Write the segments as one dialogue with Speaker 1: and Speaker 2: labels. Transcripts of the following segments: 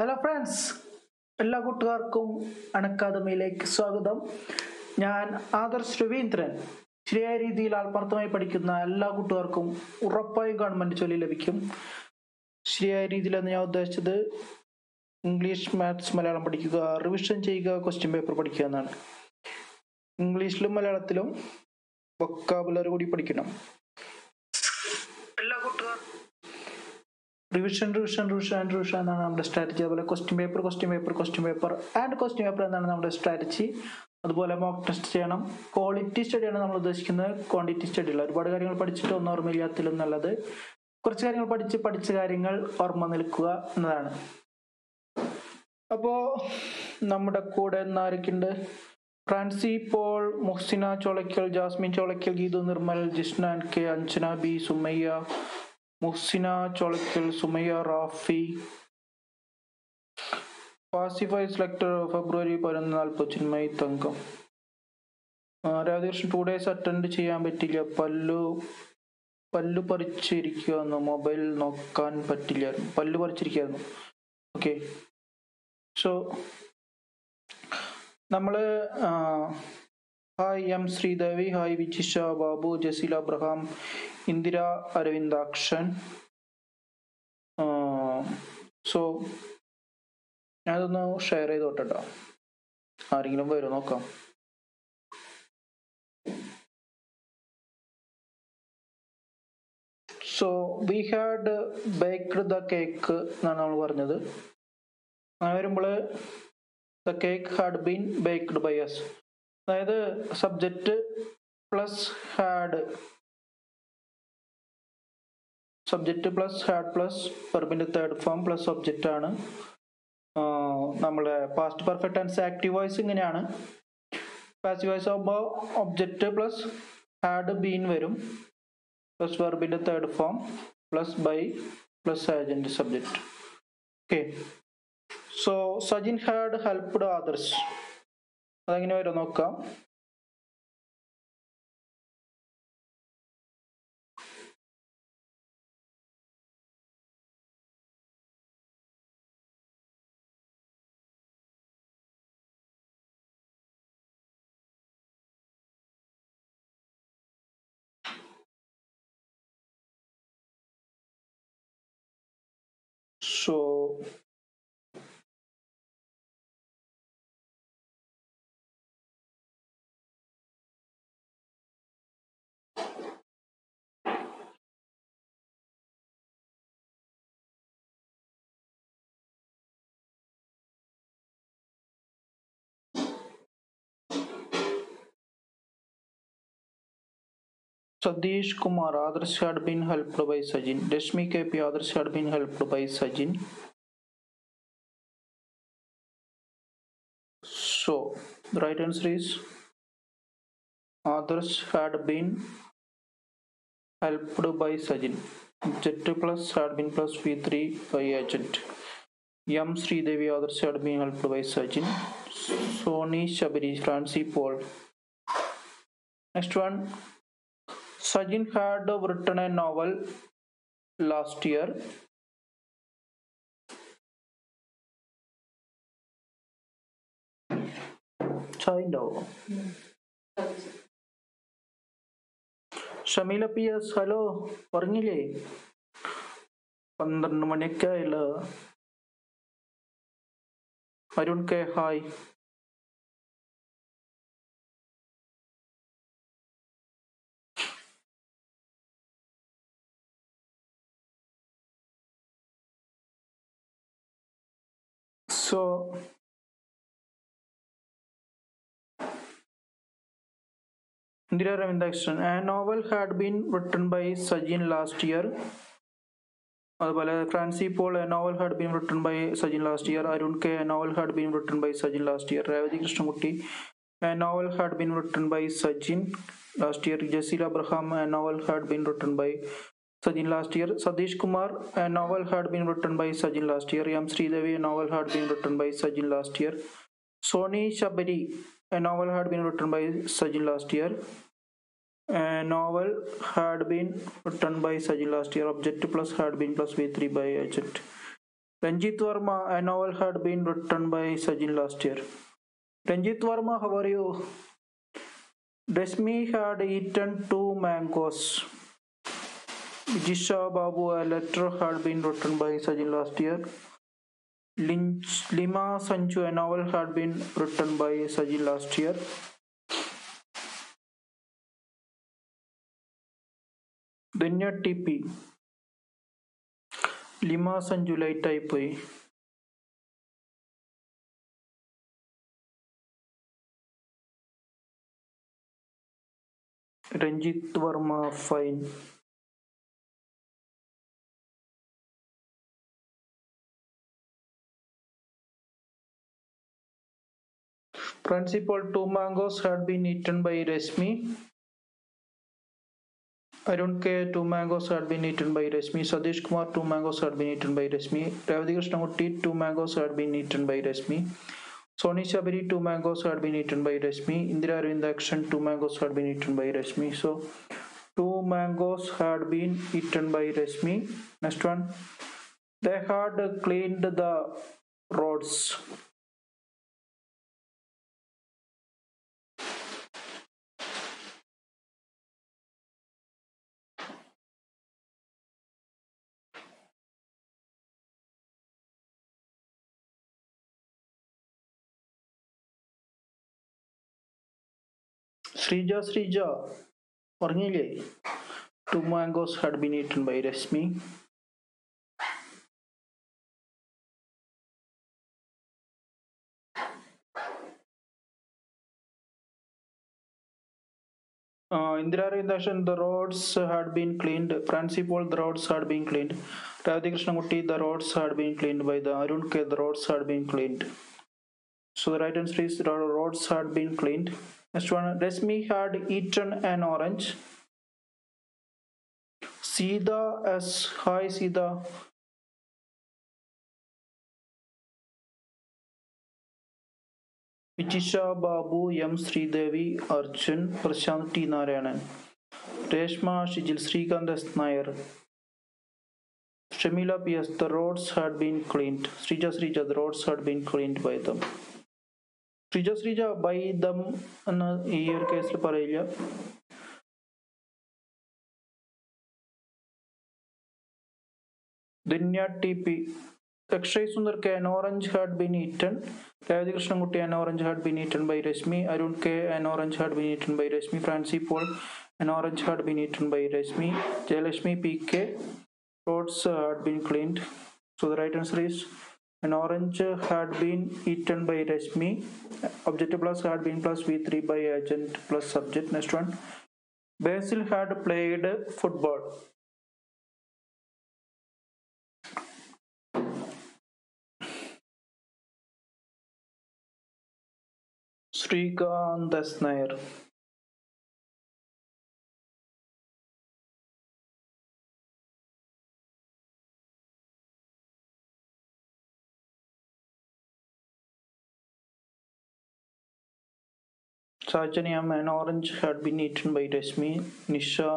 Speaker 1: Hello friends എല്ലാ കൂട്ടുകാർക്കും അക്കാദമിയിലേക്ക് സ്വാഗതം ഞാൻ ആദർശ് രവീന്ദ്രൻ ശരിയായ രീതിയിൽ ആത്മാർത്ഥമായി പഠിക്കുന്ന എല്ലാ കൂട്ടുകാർക്കും ഉറപ്പായും ഗവൺമെന്റ് ജോലി ലഭിക്കും ശരിയായ രീതിയിലെന്ന് ഞാൻ ഉദ്ദേശിച്ചത് ഇംഗ്ലീഷ് മാത്സ് മലയാളം പഠിക്കുക റിവിഷൻ ചെയ്യുക ക്വസ്റ്റ്യൻ പേപ്പർ പഠിക്കുക എന്നാണ് ഇംഗ്ലീഷിലും മലയാളത്തിലും വൊക്കാബുലറി കൂടി പഠിക്കണം revision revision revision and revision എന്നാണ് നമ്മുടെ സ്ട്രാറ്റജി അതുപോലെ question paper question paper question paper and question paper എന്നാണ് നമ്മുടെ സ്ട്രാറ്റജി അതുപോലെ മോക്ക് ടെസ്റ്റ് ചെയ്യണം ക്വാളിറ്റി സ്റ്റഡിയാണ് നമ്മൾ ഉദ്ദേശിക്കുന്നത് ക്വാണ്ടിറ്റി സ്റ്റഡി അല്ല ഒരുപാട് കാര്യങ്ങൾ പഠിച്ചിട്ട് ഒന്നും ഓർമ്മയില്ലാത്തിലും നല്ലത് കുറച്ച് കാര്യങ്ങൾ പഠിച്ച് പഠിച്ച കാര്യങ്ങൾ ഓർമ്മ നിൽക്കുക എന്നതാണ് അപ്പോൾ നമ്മുടെ കൂടെ ആരൊക്കെയുണ്ട് Francy Paul Muhsina Cholakkal Jasmine Cholakkal Geethu Nirmal Jishna K Anjana B Sumayya Muhsina Cholakkal Sumayya Rafi ഫാസിഫൈസ് സെലക്ടർ ഫെബ്രുവരി പതിനൊന്ന് നാൽപ്പത്തിന്മൈ Thankam Radhakrishnan two days attend ചെയ്യാൻ പറ്റില്ല പല്ലു പല്ലു പറിച്ചിരിക്കുന്നു മൊബൈൽ നോക്കാൻ പറ്റില്ലായിരുന്നു പല്ലു പറിച്ചിരിക്കുന്നു ഓക്കെ സോ നമ്മൾ hi M Sridevi hi Vijisha Babu Jaseel Abraham Indira Arvindakshan. So um, അതൊന്ന് ഷെയർ ചെയ്ത് തൊട്ടട്ടോ ആരെങ്കിലും വരും നോക്കാം so we had baked the cake എന്നാണ് നമ്മൾ പറഞ്ഞത് അങ്ങനെ വരുമ്പോൾ the cake had been baked by us അതായത് subject plus had subject plus had plus വെർബിൻ്റെ തേർഡ് ഫോം പ്ലസ് സബ്ജക്റ്റ് ആണ് നമ്മളെ past perfect tense active voice ഇങ്ങനെയാണ് പാസീവ് വോയ്സ് ആകുമ്പോൾ ഒബ്ജക്റ്റ് പ്ലസ് ഹാഡ് ബീൻ വരും പ്ലസ് വെർബിൻ്റെ third form plus by plus agent subject okay so Sajin had helped ആദർസ് അതെങ്ങനെ വരും നോക്കാം Sadish Kumar, others had been helped by Sajin. Deshmi KP, others had been helped by Sajin. So, the right answer is others had been helped by Sajin. Z2 plus had been plus V3 by agent. M. Devi others had been helped by Sajin. Sony Shabiri, Francie Paul. Next one. Sajin had written a novel last year. Kind of. Shameela P S hello പറഞ്ഞില്ലേ പന്ത്രണ്ട് മണിയൊക്കെ ആയല്ലോ
Speaker 2: Arun K hi So
Speaker 1: Indira Ravindakshan. A novel had been written by Sajin last year. അതുപോലെ Francy Paul a novel had been written by Sajin last year Arun K a novel had been written by Sajin last year Revathi Krishnakutty a novel had been written by Sajin last year Jaseel Abraham a novel had been written by Sajin last year. Sadish Kumar, a novel had been written by Sajin last year. M. Sridevi, a novel had been written by Sajin last year. Soni Shabari, a novel had been written by Sajin last year. A novel had been written by Sajin last year. Object plus had been plus V3 by agent. Ranjit Varma, a novel had been written by Sajin last year. Ranjit Varma, how are you? Desmi had eaten two mangoes. Jisha Babu, a letter had been written by Sajin last year. Lynch, Lima Sanchu, a novel had been written by Sajin last year. Dunya
Speaker 2: TP Lima Sanju light అయిపోయి Ranjith Varma Principal two mangoes had
Speaker 1: been eaten by Resmi. I don't care, two mangoes had been eaten by Resmi. Sadish Kumar, two mangoes had been eaten by Resmi. Ravadi Krishnamurti, two mangoes had been eaten by Resmi. Soni Sabiri, two mangoes had been eaten by Resmi. Indira Arvind two mangoes had been eaten by Resmi. So, two mangoes had been eaten by Resmi. Next one. They had cleaned the
Speaker 2: roads. Srija Srija, Ornile. Two mangoes had been eaten by Resmi.
Speaker 1: Uh, Indirarindasan, the roads had been cleaned. Principal, the roads had been cleaned. Ravati Krishnamurti, the roads had been cleaned by the Arun K, the roads had been cleaned. So the right answer is the roads had been cleaned. Next one, Resmi had eaten an orange.
Speaker 2: Sida as hi Sida.
Speaker 1: Vichisha Babu M. Sridevi Arjun Prashanti Narayanan Reshma Shijil Srikant S. Nair Shamila P.S. The roads had been cleaned. Srija Srija, the roads had been cleaned by them. Srija Srija by them na year case parayla. Dinya TP. Akshay Sundar K. An orange had been eaten. Ravi Krishnankutti an orange had been eaten by Rashmi. Arun K. An orange had been eaten by Rashmi. Francie Paul an orange had been eaten by Rashmi. Jayalakshmi P. K. Roads had been cleaned. So the right answer is an orange had been eaten by Rashmi. Objective plus had been plus V3 by agent plus subject. Next one. Basil had played football.
Speaker 2: Srikanth Snare. Sachaniyam
Speaker 1: and orange had been eaten by Resmi. Nisha,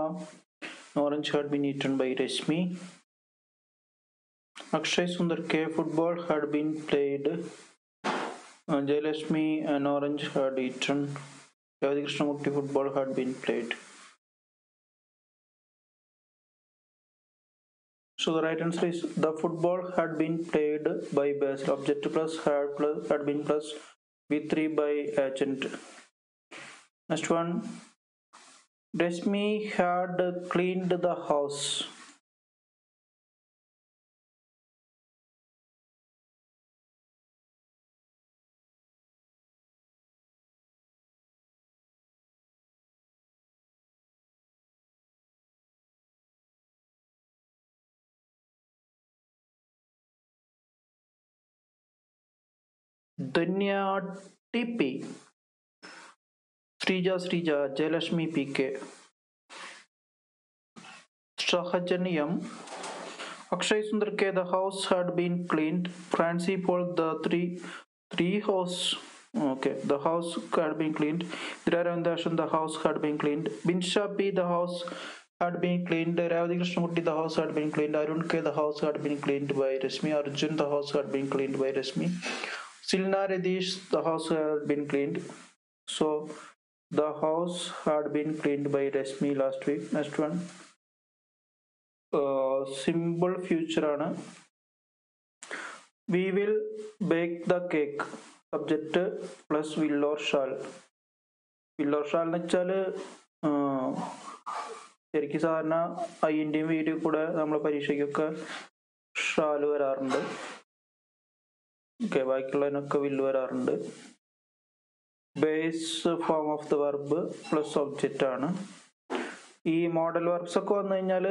Speaker 1: orange had been eaten by Resmi. Akshay Sundar K football had been played. Uh, an and orange had eaten. Yavadi football had been played. So the right answer is the football had been played by Basil. Object plus had, plus had been plus v 3 by agent. Next one. Resmi had cleaned the house. Dunya TP Sreeja Sreeja Jayalakshmi P K Shahajaniam. Akshay Sundar K. The house had been cleaned. Francie pulled the three three house. Okay, the house had been cleaned. Dhiraravindashan, the house had been cleaned. Binsha P. The house had been cleaned. Ravadi Krishnamurti, the house had been cleaned. Arun K. The house had been cleaned by Rashmi. Arjun, the house had been cleaned by Rashmi. Silna Radish, the house had been cleaned. So, The house had been cleaned by Rashmi last week next one simple future ആണ് we will bake the cake subject plus will or shall will or shall എന്ന് വെച്ചാൽ ശരിക്കും സാധാരണ ഐൻ്റെയും video കൂടെ നമ്മൾ പരീക്ഷയ്ക്കൊക്കെ shall വരാറുണ്ട് okay ബാക്കിയുള്ളതിനൊക്കെ will വരാറുണ്ട് base form of the verb plus object ആണ് ഈ മോഡൽ വെർബ്സ് ഒക്കെ വന്നു കഴിഞ്ഞാൽ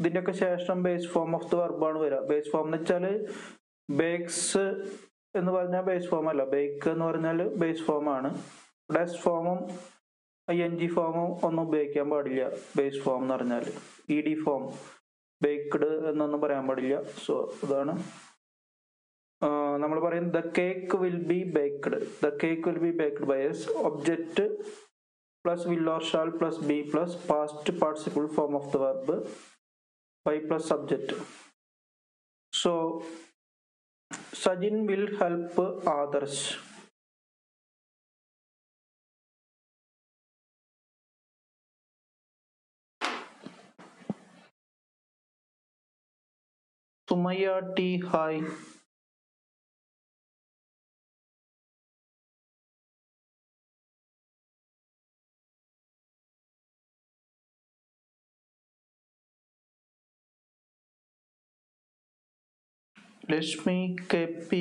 Speaker 1: ഇതിൻ്റെയൊക്കെ ശേഷം ബേസ് ഫോം ഓഫ് ദ വെർബാണ് വരിക ബേസ് ഫോം എന്ന് വെച്ചാൽ ബേക്സ് എന്ന് പറഞ്ഞാൽ ബേസ് ഫോം അല്ല ബേക്ക് എന്ന് പറഞ്ഞാൽ ബേസ് ഫോം ആണ് ഡെസ് ഫോമും ഐ എൻ ജി ഫോമും ഒന്നും ഉപയോഗിക്കാൻ പാടില്ല ബേസ് ഫോം എന്ന് പറഞ്ഞാൽ ഇ ഡി ഫോം ബേക്ക്ഡ് എന്നൊന്നും പറയാൻ പാടില്ല സോ അതാണ് നമ്മൾ പറയും the cake will be baked the cake will be baked by us object plus will or shall plus be plus past participle form of the verb by plus subject so Sajin
Speaker 2: will help Adarsh Sumayya T hi Lakshmi K P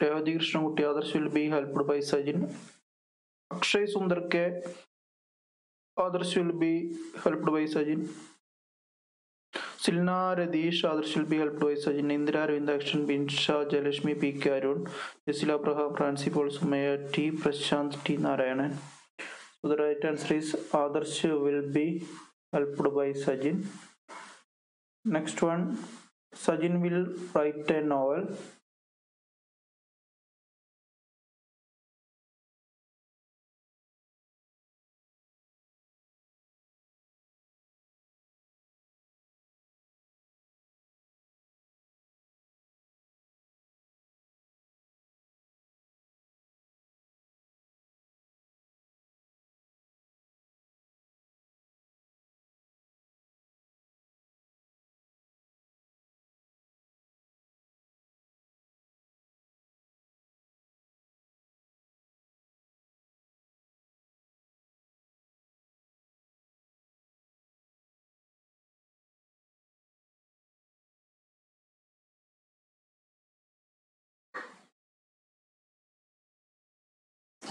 Speaker 2: Revathi Krishnankutty Adarsh will
Speaker 1: be helped by Sajin Akshay Sundar K Adarsh will be helped by Sajin Silna Ratheesh Adarsh will be helped by Sajin Indira Aravindakshan Binsha Jayalakshmi P K Arun Jasila Abraham Francy Paul Sumaya T Prasanth T Narayanan So the right answer is others will be helped by Sajin. Next one, Sajin will write a novel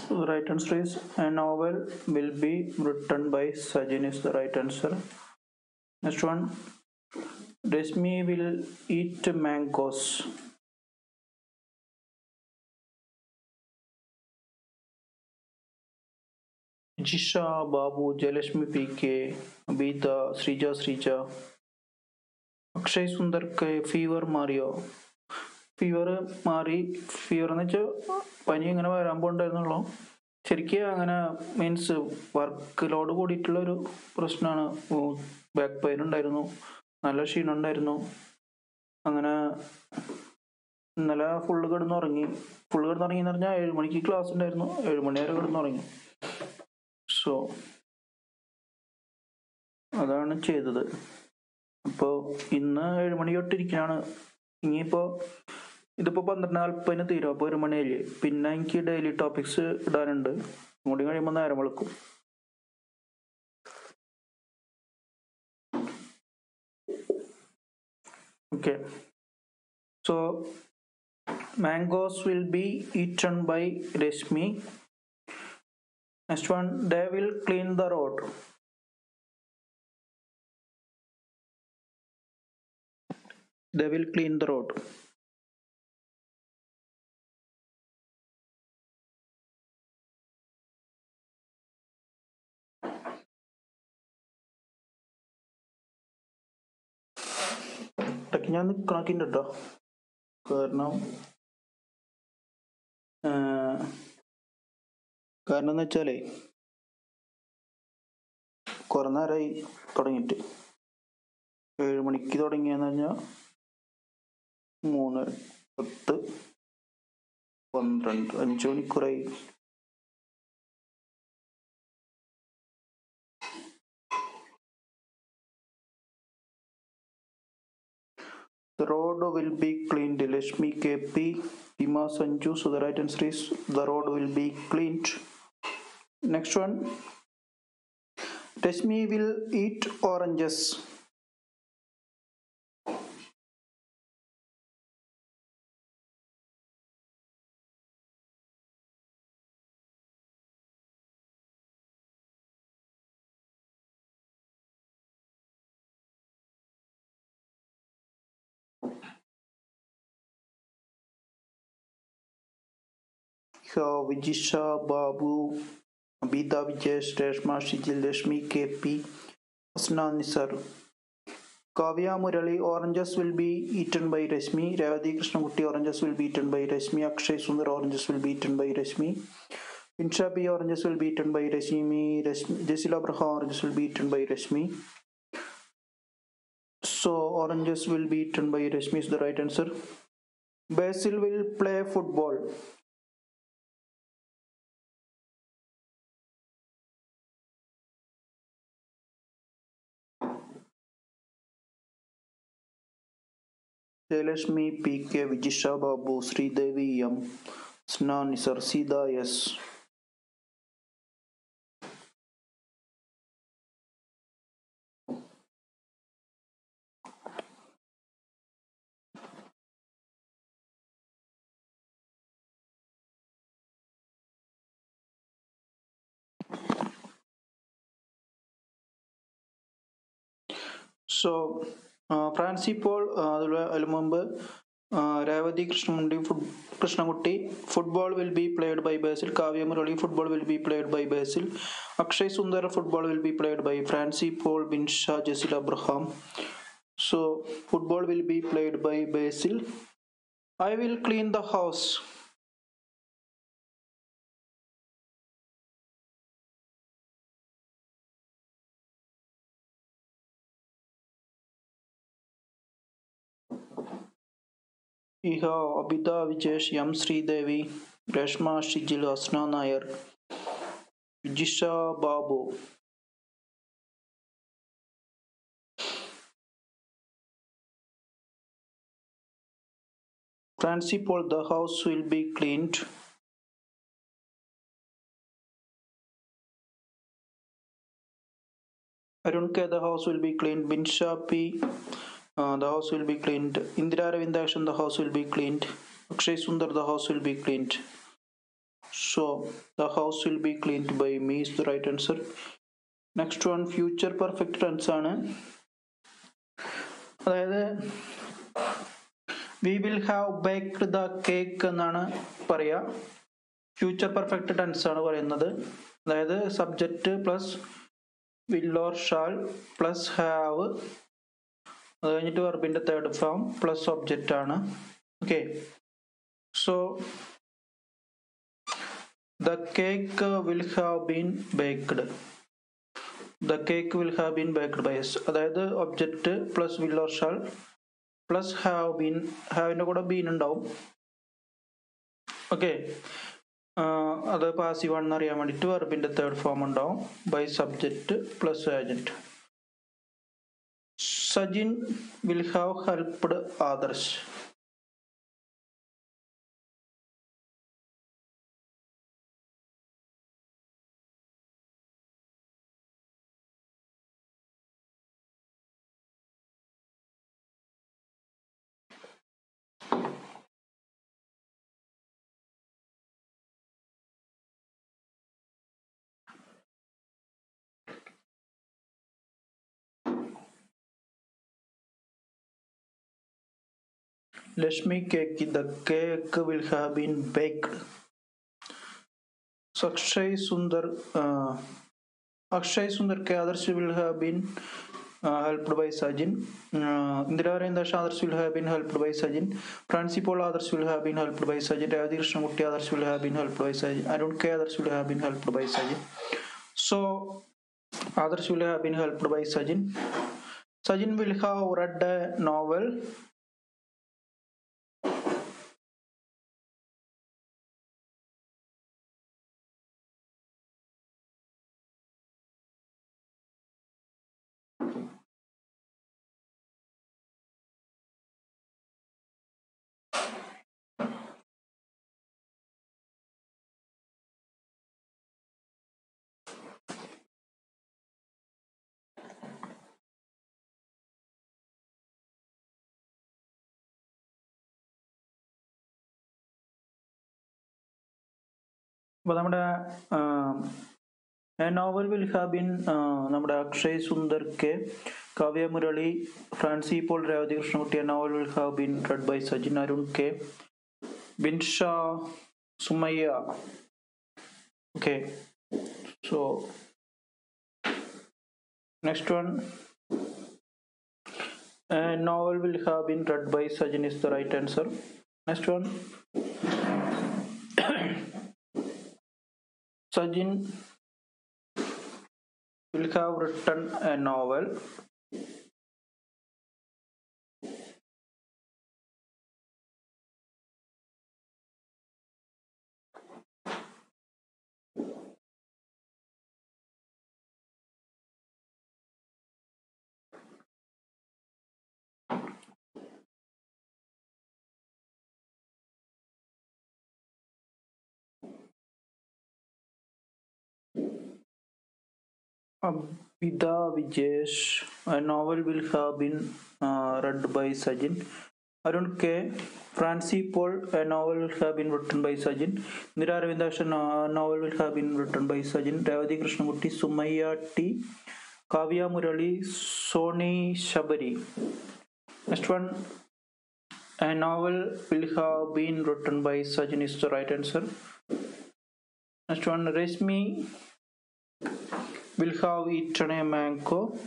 Speaker 1: So the right answer is a novel will be written by Sajin is the right answer. Next one. Resmi will
Speaker 2: eat mangoes.
Speaker 1: Jisha, Babu, Jalashmi PK, Abita, Srija, Srija. Akshay Sundar K, Fever Mario. Fever മാറി fever എന്ന് വെച്ചാൽ പനി ഇങ്ങനെ വരാൻ പോകണ്ടായിരുന്നുള്ളൂ ശരിക്കും അങ്ങനെ means work load കൂടിയിട്ടുള്ള ഒരു പ്രശ്നമാണ് ബാക്ക് പെയിൻ ഉണ്ടായിരുന്നു നല്ല ക്ഷീണം ഉണ്ടായിരുന്നു അങ്ങനെ ഇന്നലെ ഫുള്ള് കിടന്നുറങ്ങി ഫുള്ള് കിടന്നുറങ്ങി എന്ന് പറഞ്ഞാൽ ഏഴ് മണിക്ക് ക്ലാസ് ഉണ്ടായിരുന്നു ഏഴ് മണി വരെ കിടന്നുറങ്ങി സോ അതാണ് ചെയ്തത് അപ്പോൾ ഇന്ന് ഏഴ് മണി തൊട്ടിരിക്കുകയാണ് ഇനിയിപ്പോൾ ഇതിപ്പോ പന്ത്രണ്ട് നാല്പതിന് തീരും അപ്പൊ മണി മണിയല്ലേ പിന്നെ എനിക്ക് ഡെയിലി ടോപ്പിക്സ് ഇടാനുണ്ട് മോഡി കഴിയുമ്പോ നേരം വിളിക്കും okay so mangoes will be eaten by Rashmi next one they will clean the road
Speaker 2: the will clean the road ഇടയ്ക്ക് ഞാൻ നിക്കണക്കിണ്ട് കേട്ടോ കാരണം കാരണം എന്ന് വെച്ചാലേ
Speaker 1: കുറെ നേരമായി തുടങ്ങിയിട്ട് ഏഴ് മണിക്ക് തുടങ്ങിയെന്ന് പറഞ്ഞാൽ മൂന്ന് പത്ത് പന്ത്രണ്ട് അഞ്ച് മണിക്കൂറായി The road will be cleaned. Lashmi KP, Hima Sanju. So the right answer is the road will be cleaned. Next one. Rashmi will eat oranges. Vijisha Babu Abida Vijesh Reshma Shijil Reshmi KP Asna Nisar Kavya Murali oranges will be eaten by Reshmi Revati Krishnakutti oranges will be eaten by Reshmi Akshay Sundar oranges will be eaten by Reshmi Insha B oranges will be eaten by Reshmi, Reshmi Jesila Braha oranges will be eaten by Reshmi so oranges will be eaten by Reshmi is the right answer Basil will play football Jayalakshmi P K Vijisha Babu Sridevi M സ്ന Nisar Seetha S So Francy Paul അതുപോലെ അതിനു മുമ്പ് രേവതി കൃഷ്ണമുണ്ടി ഫുട് Krishnakutty football will be played by Basil Kavya Murali football will be played by Basil Akshay Sundar football will be played by Francie Paul Binsha Jasil Abraham so football will be played by Basil I will clean the house ಇಹ Abhitha Vijesh M Sridevi Reshma Shijil Hasna Nair Jisha Babu
Speaker 2: Principal, the house will be cleaned.
Speaker 1: I don't care, the house will be cleaned. Binsha P. Uh, the house will be cleaned. Indira Ravindaksham, the house will be cleaned. Akshay Sundar, the house will be cleaned. So, the house will be cleaned by me is the right answer. Next one future perfect tense ആണ് അതായത് we will have baked the cake എന്നാണ് പറയുക future perfect tense ആണ് പറയുന്നത് അതായത് subject plus will or shall plus have അത് കഴിഞ്ഞിട്ട് വെർബിന്റെ തേർഡ് ഫോം പ്ലസ് ഒബ്ജക്റ്റ് ആണ് okay so the cake will have been baked the cake will have been baked by us അതായത് object plus will or shall plus have been ഹാവിൻ്റെ കൂടെ been ഉണ്ടാവും okay അത് passive ആണെന്ന് അറിയാൻ വേണ്ടിയിട്ട് വെർബിൻ്റെ തേർഡ് ഫോം ഉണ്ടാവും by subject plus agent Sajin will have helped others. Sesame cake. The cake will have been baked. So Akshay Sundar, uh, Akshay Sundar के others will have been uh, helped by Sajin. Uh, Indira Rendash others will have been helped by Sajin. Principal others will have been helped by Sajin. Ravi Krishnamutti others will have been helped by Sajin. Arunkay others will have been helped by Sajin. So others will have been helped by Sajin. Sajin will have read a novel അപ്പോൾ നമ്മുടെ novel will have been നമ്മുടെ Akshay Sundar K Kavya Murali Francie Paul Revathi Krishnakutty novel will have been read by Sajin Arun K Binsha Sumayya okay so next one novel will have been read by Sajin is the right answer next one Sajin will have written
Speaker 2: a novel
Speaker 1: Abhida Vijesh. A novel will have been uh, read by Sajin. Arun K. Francie Paul. A novel will have been written by Sajin. Nira Ravindashan. A novel will have been written by Sajin. Ravadi Krishnamurti. Sumaya T. Kavya Murali. Soni Shabari. Next one. A novel will have been written by Sajin is the right answer. Next one. Resmi will have eternal
Speaker 2: mango.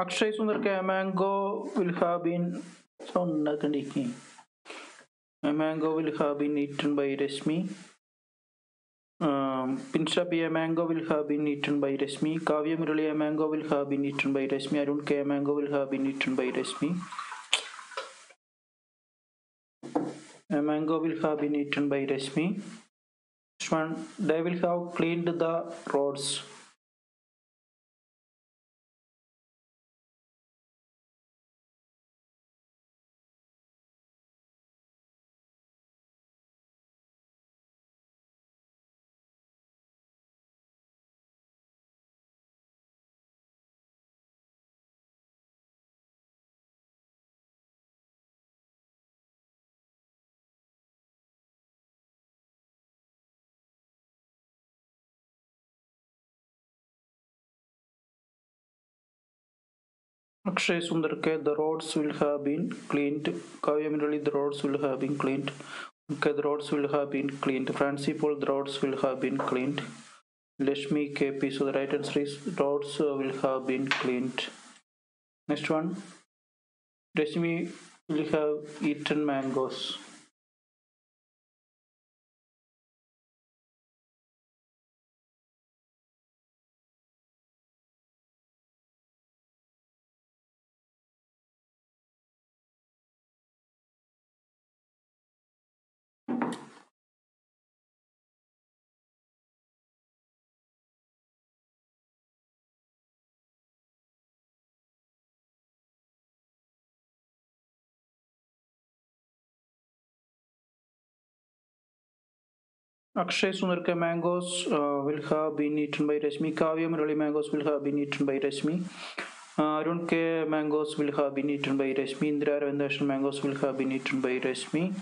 Speaker 2: Akshay Sundar
Speaker 1: ke mango will have been so nakandiki. A mango will have been eaten by Rashmi. Um, Pinchapi, a mango will have been eaten by Rashmi. Kavya Murali, a mango will have been eaten by Rashmi. Arun K, a mango will have been eaten by Rashmi. A mango will have been eaten They will have cleaned the roads. Akshay Sundarke, the roads will have been cleaned. Kavya the roads will have been cleaned. Okay, the roads will have been cleaned. Francie Paul, the roads will have been cleaned. Leshmi KP, so the right answer is roads will have been cleaned. Next one. Leshmi will have eaten mangoes. Akshay Sundar Sundarka mangoes uh, will have been eaten by Rashmi. Kavya Murali mangoes will have been eaten by Rashmi. Uh, Arun ke mangoes will have been eaten by Rashmi. Indra Ravindashan mangoes will have been eaten by Rashmi.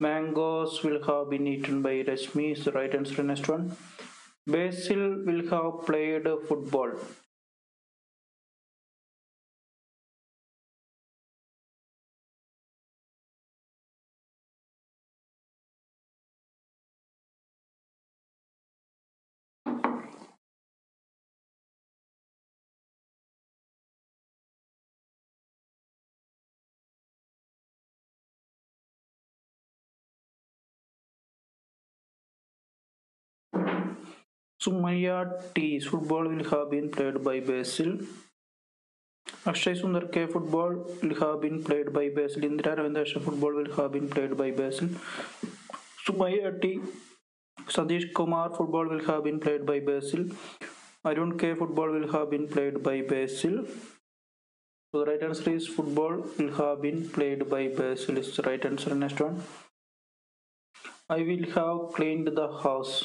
Speaker 1: Mangoes will have been eaten by Rashmi is the right answer. Next one. Basil will have played football. Sumaya T. Football will have been played by Basil. Akshay Sundar K. Football will have been played by Basil. Indira Ravindasha Football will have been played by Basil. Sumaya T. Sadish Kumar Football will have been played by Basil. Arun K. Football will have been played by Basil. So the right answer is football will have been played by Basil is the right answer. Next one. I will have cleaned the house.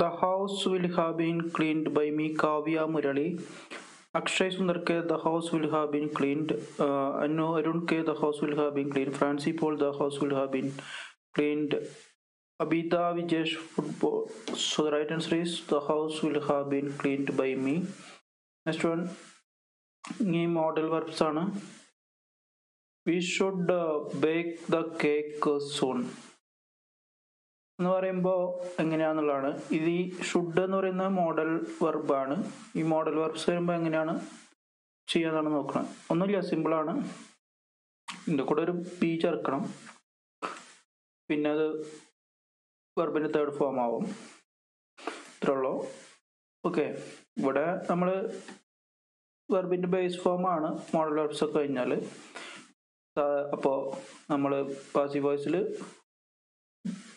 Speaker 1: The house will have been cleaned by me, Kavya Murali. Akshay Sundarke, the house will have been cleaned. Uh, Anu Arunke, the house will have been cleaned. Francie Paul, the house will have been cleaned. Abita Vijesh football. So the right answer is the house will have been cleaned by me. Next one. ഈ model verbs ആണ് we should uh, bake the cake soon. എന്ന് പറയുമ്പോൾ എങ്ങനെയാണെന്നുള്ളതാണ് ഇത് ഈ should എന്ന് പറയുന്ന modal വെർബാണ് ഈ മോഡൽ വെർബ്സ് വരുമ്പോൾ എങ്ങനെയാണ് ചെയ്യാന്നാണ് നോക്കണം ഒന്നുമില്ല സിമ്പിളാണ് ഇതിൻ്റെ കൂടെ ഒരു പി ചേർക്കണം പിന്നെ അത് വെർബിൻ്റെ തേർഡ് ഫോം ആവും ഇത്രേ ഉള്ളൂ ഓക്കെ ഇവിടെ നമ്മൾ വെർബിൻ്റെ ബേസ് ഫോമാണ് മോഡൽ വെർബ്സ് ഒക്കെ കഴിഞ്ഞാൽ അപ്പോൾ നമ്മൾ പാസി വോയിസിൽ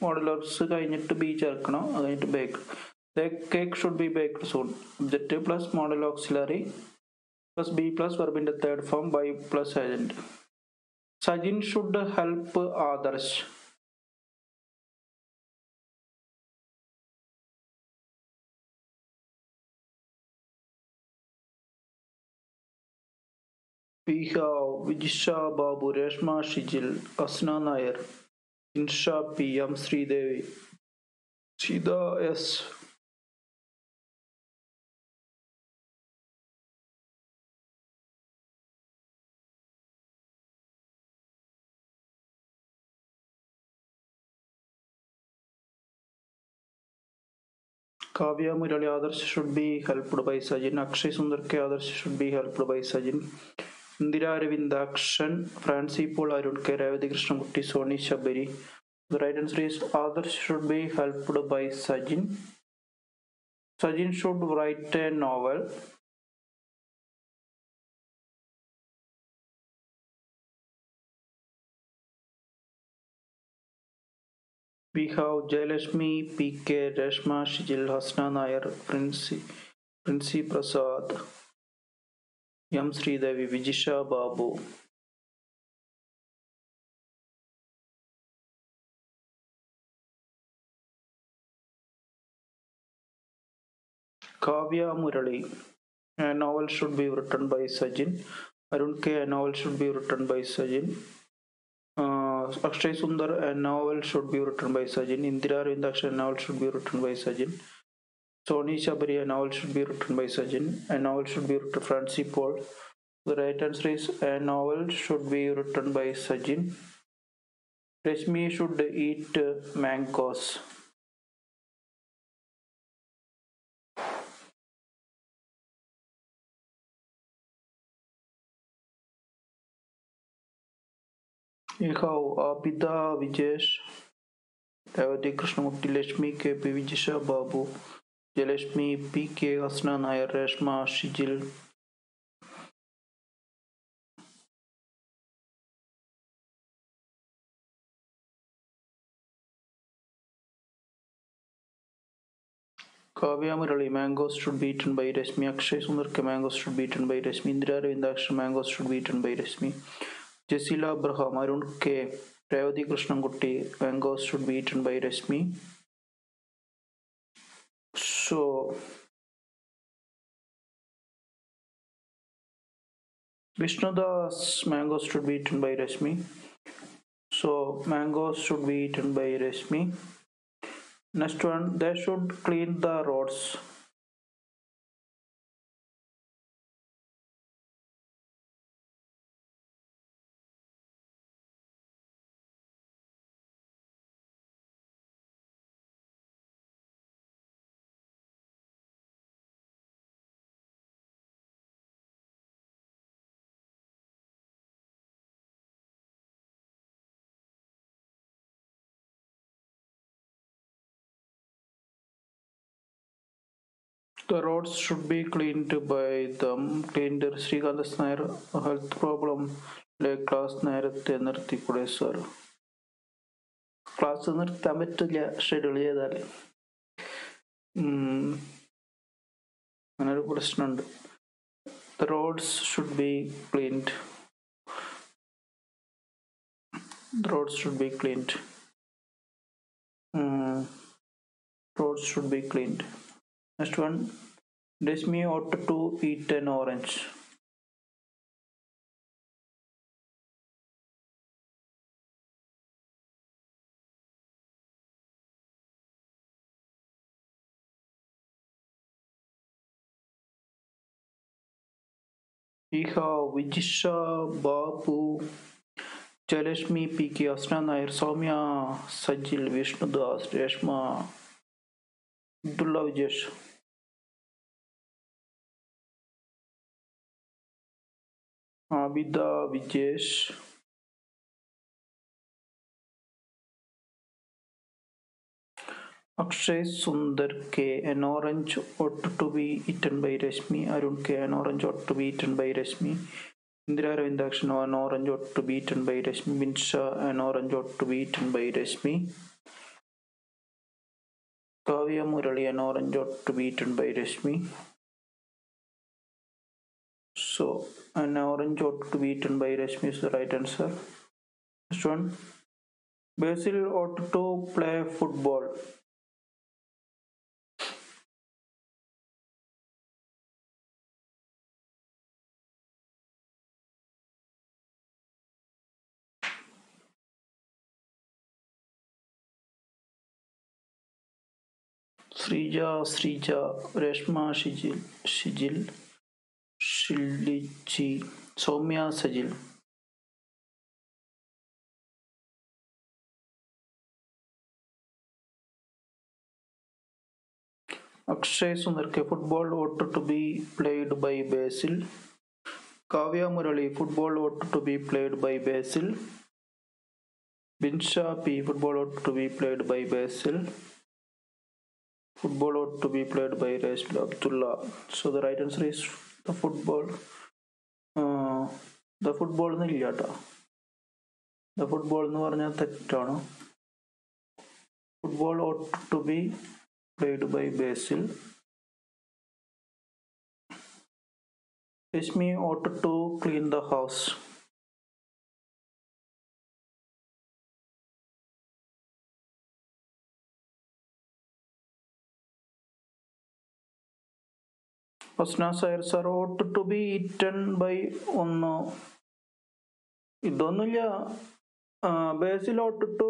Speaker 1: മോഡുലർസ് കഴിഞ്ഞിട്ട് ബി ചേർക്കണം അത് കഴിഞ്ഞിട്ട് bake cake should be baked soon objective plus modal auxiliary plus be plus വെർബിൻ്റെ third form by plus agent Sajin should help Adarsh behave Vijisha Babu Reshma Shijil Asna Nair Insha PM Sridevi. Sida S.
Speaker 2: Kavya Murali
Speaker 1: others should be helped by Sajin. Akshay Sundar ke others should be helped by Sajin. Indira Aravindakshan Francie Paul Arun K Revathi Krishnankutty Sony Sabari the right answer is Adarsh should be helped by Sajin
Speaker 2: Sajin should write a novel
Speaker 1: have Jayalakshmi P K Reshma Shijil Hasna Nair Princy Princy Prasad M Devi, Vijisha Babu, Kavya Murali. A novel should be written by Sajin. Arun a novel should be written by Sajin. Uh, Akshay Sundar. A novel should be written by Sajin. Indira Rindaksh. A novel should be written by Sajin. So Nishabari, a novel should be written by Sajin, a novel should be written by Francis Paul. The right answer is a novel should be written by Sajin. Rashmi should eat uh, mangoes. ఇహౌ ఆపిత Vijesh, Revathi Krishnamurthy Lakshmi K P Vijisha Babu. Jayalakshmi P K Hasna Nair Reshma Shijil Kavya Murali, mangoes should be eaten by Rashmi. Akshay Sundarka, mangoes should be eaten by Rashmi. Indira Ravindaksha, mangoes should be eaten by Rashmi. Jessila Abraham, Arun K. Revati Krishnankutti, mangoes should be eaten by Rashmi. So, Vishnudas mangoes should be eaten by Rashmi. So, mangoes should be eaten by Rashmi. Next one, they should clean the roads. the roads should be cleaned by them. Cleaned ശ്രീകാന്തസ് Nair health problem class നേരത്തെ നിർത്തിക്കൂടെ sir class നിർത്താൻ പറ്റില്ല schedule ചെയ്താൽ അങ്ങനെ ഒരു പ്രശ്നമുണ്ട് the roads should be cleaned
Speaker 2: roads should be cleaned roads should be cleaned Next one. Desmi ought to eat an orange. ಇಹ Vijisha
Speaker 1: Bapu Jayalakshmi P K Asna Nair Soumya Sajil Vishnudas Reshma
Speaker 2: Abida Vijesh
Speaker 1: Akshay Sundar K. An orange ought to be eaten by Rashmi. Arun K. An orange ought to be eaten by Rashmi. Indira Ravindakshana. An orange ought to be eaten by Rashmi. Vinsha. An orange ought to be eaten by Rashmi. Kavya Murali. An orange ought to be eaten by Rashmi. So an orange ought to be eaten by Rashmi is the right answer. Next one. Basil
Speaker 2: ought to play football. Srija, Srija, Reshma, Shijil, Shijil. ഷിൽഡിച്ചി Soumya Sajil
Speaker 1: Akshay സുന്ദർക്കെ football ought to be played by Basil Kavya Murali football ought to be played by Basil Binsha P football ought to be played by Basil football ought to be played by Reshma Abdulla so the right answer is the football the football എന്ന് ഇല്ല കേട്ടോ the football എന്ന് പറഞ്ഞാൽ തെറ്റാണ് football ought to be played by Basil
Speaker 2: Rashmi ought to clean the house
Speaker 1: Hasna സയർ to be eaten by ഒന്ന് ഇതൊന്നുമില്ല Basil ought to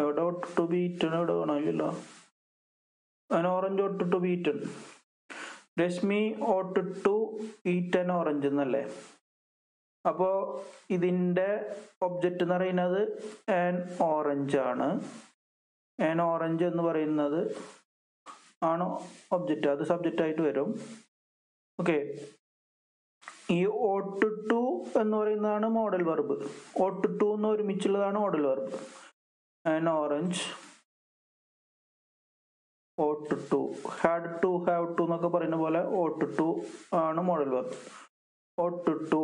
Speaker 1: എവിടെ ഓട്ട് ടു ബി ഈറ്റൺ എവിടെ കാണാനില്ല അതിന് orange ought to be eaten Rashmi ought to eaten orange എന്നല്ലേ അപ്പോ ഇതിൻ്റെ ഒബ്ജക്റ്റ് എന്ന് പറയുന്നത് ആൻ ഓറഞ്ച് ആണ് ആൻ ഓറഞ്ച് എന്ന് പറയുന്നത് ആണ് ഒബ്ജക്റ്റ് അത് സബ്ജക്റ്റ് ആയിട്ട് വരും ഓക്കെ ഈ ഓട്ട് ടു എന്ന് പറയുന്നതാണ് മോഡൽ വെർബ് ഓട്ട് ടു എന്ന് ഒരുമിച്ചുള്ളതാണ് modal verb and orange ought to had to have to എന്നൊക്കെ പറയുന്ന പോലെ ഓട്ട് ടു ആണ് മോഡൽ വെർബ് ഓട്ട് ടു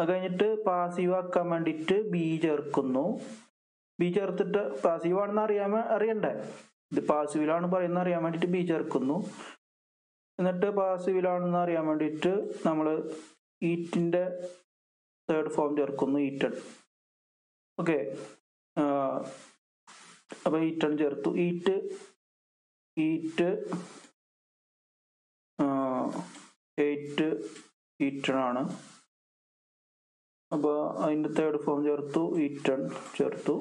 Speaker 1: അത് കഴിഞ്ഞിട്ട് പാസീവ് ആക്കാൻ വേണ്ടിയിട്ട് ബി ചേർക്കുന്നു ബി ചേർത്തിട്ട് പാസീവ് ആണെന്ന് അറിയാൻ അറിയണ്ടേ ഇത് പാസിവിലാണ് പറയുന്ന അറിയാൻ വേണ്ടിയിട്ട് ബി ചേർക്കുന്നു എന്നിട്ട് പാസിവിലാണെന്ന് അറിയാൻ വേണ്ടിയിട്ട് നമ്മൾ ഈറ്റിൻ്റെ തേർഡ് ഫോം ചേർക്കുന്നു ഈറ്റൺ ഓക്കെ അപ്പൊ ഈറ്റൺ ചേർത്തു ഈറ്റ് ഈറ്റ് എയ്റ്റ് ഈറ്റൺ ആണ് അപ്പോൾ അതിൻ്റെ തേർഡ് ഫോം ചേർത്തു ഈറ്റൺ ചേർത്തു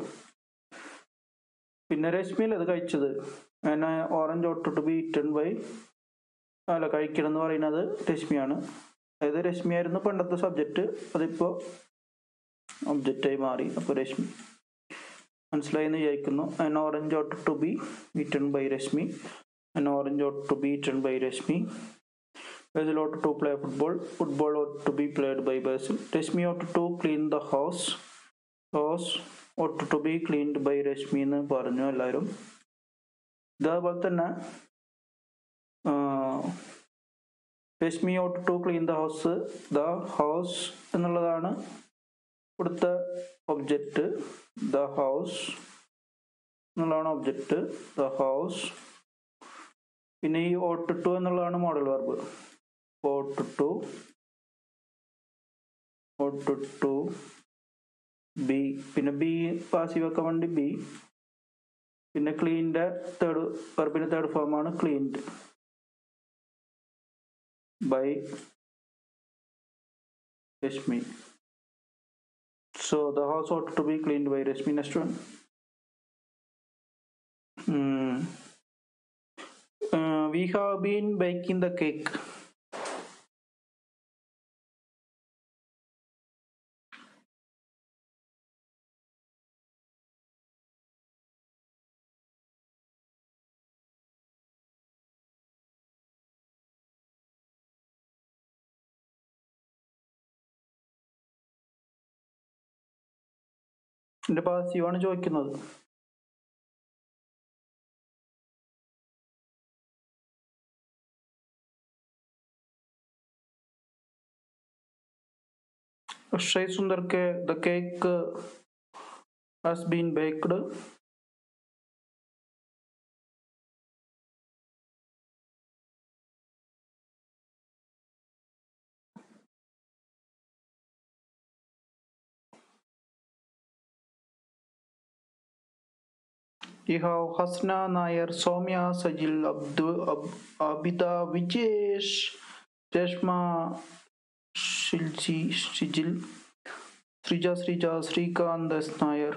Speaker 1: പിന്നെ രശ്മിയിൽ അത് കഴിച്ചത് എന്നെ ഓറഞ്ച് ഒട്ടിട്ട് ബീറ്റൺ ബൈ അല്ല കഴിക്കണം എന്ന് പറയുന്നത് രശ്മിയാണ് അതായത് രശ്മിയായിരുന്നു പണ്ടത്തെ സബ്ജക്റ്റ് അതിപ്പോ ഒബ്ജക്റ്റായി മാറി അപ്പോൾ രശ്മി മനസ്സിലായി എന്ന് വിചാരിക്കുന്നു an orange ought to be beaten by Rashmi an orange ought to beaten by Rashmi Basil ought to play football football ought to be played by Basil Rashmi ought to clean the house house ought to be cleaned by Rashmi എന്ന് പറഞ്ഞു എല്ലാവരും ഇതേപോലെ തന്നെ Rashmi ought to clean the house the house എന്നുള്ളതാണ് ഇവിടുത്തെ object the house എന്നുള്ളതാണ് object the house പിന്നെ ഈ ഓട്ട് ടു എന്നുള്ളതാണ് modal verb ought to ought to B. Pinna B passive command B. Pinna cleaned third per pinna third form on cleaned
Speaker 2: by resmi. So the house ought to be cleaned by resmi next one. Mm. Uh, we have been baking the cake. ഇതിന്റെ പാസീവാണ് ചോദിക്കുന്നത് Akshay Sundar ke the cake has been baked
Speaker 1: You have Hasna Nair, Somya Sajil, Abdu, Ab, Abida Vijesh, Jeshma Shilji, Shijil, Srija Srija, Srikant Nair.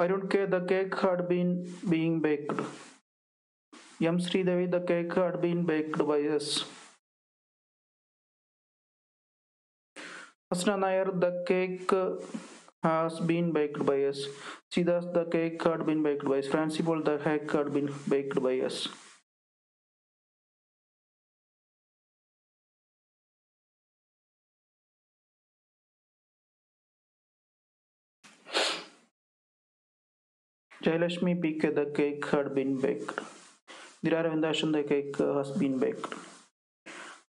Speaker 1: I don't care the cake had been being baked. Yam Sri Devi, the cake had been baked by us. Hasna Nair, the cake has been baked by us. See that the cake had been baked by us. Fanciful the cake had been baked by us. Jailashmi PK the cake had been baked. Dhiraravindashan the cake has been baked.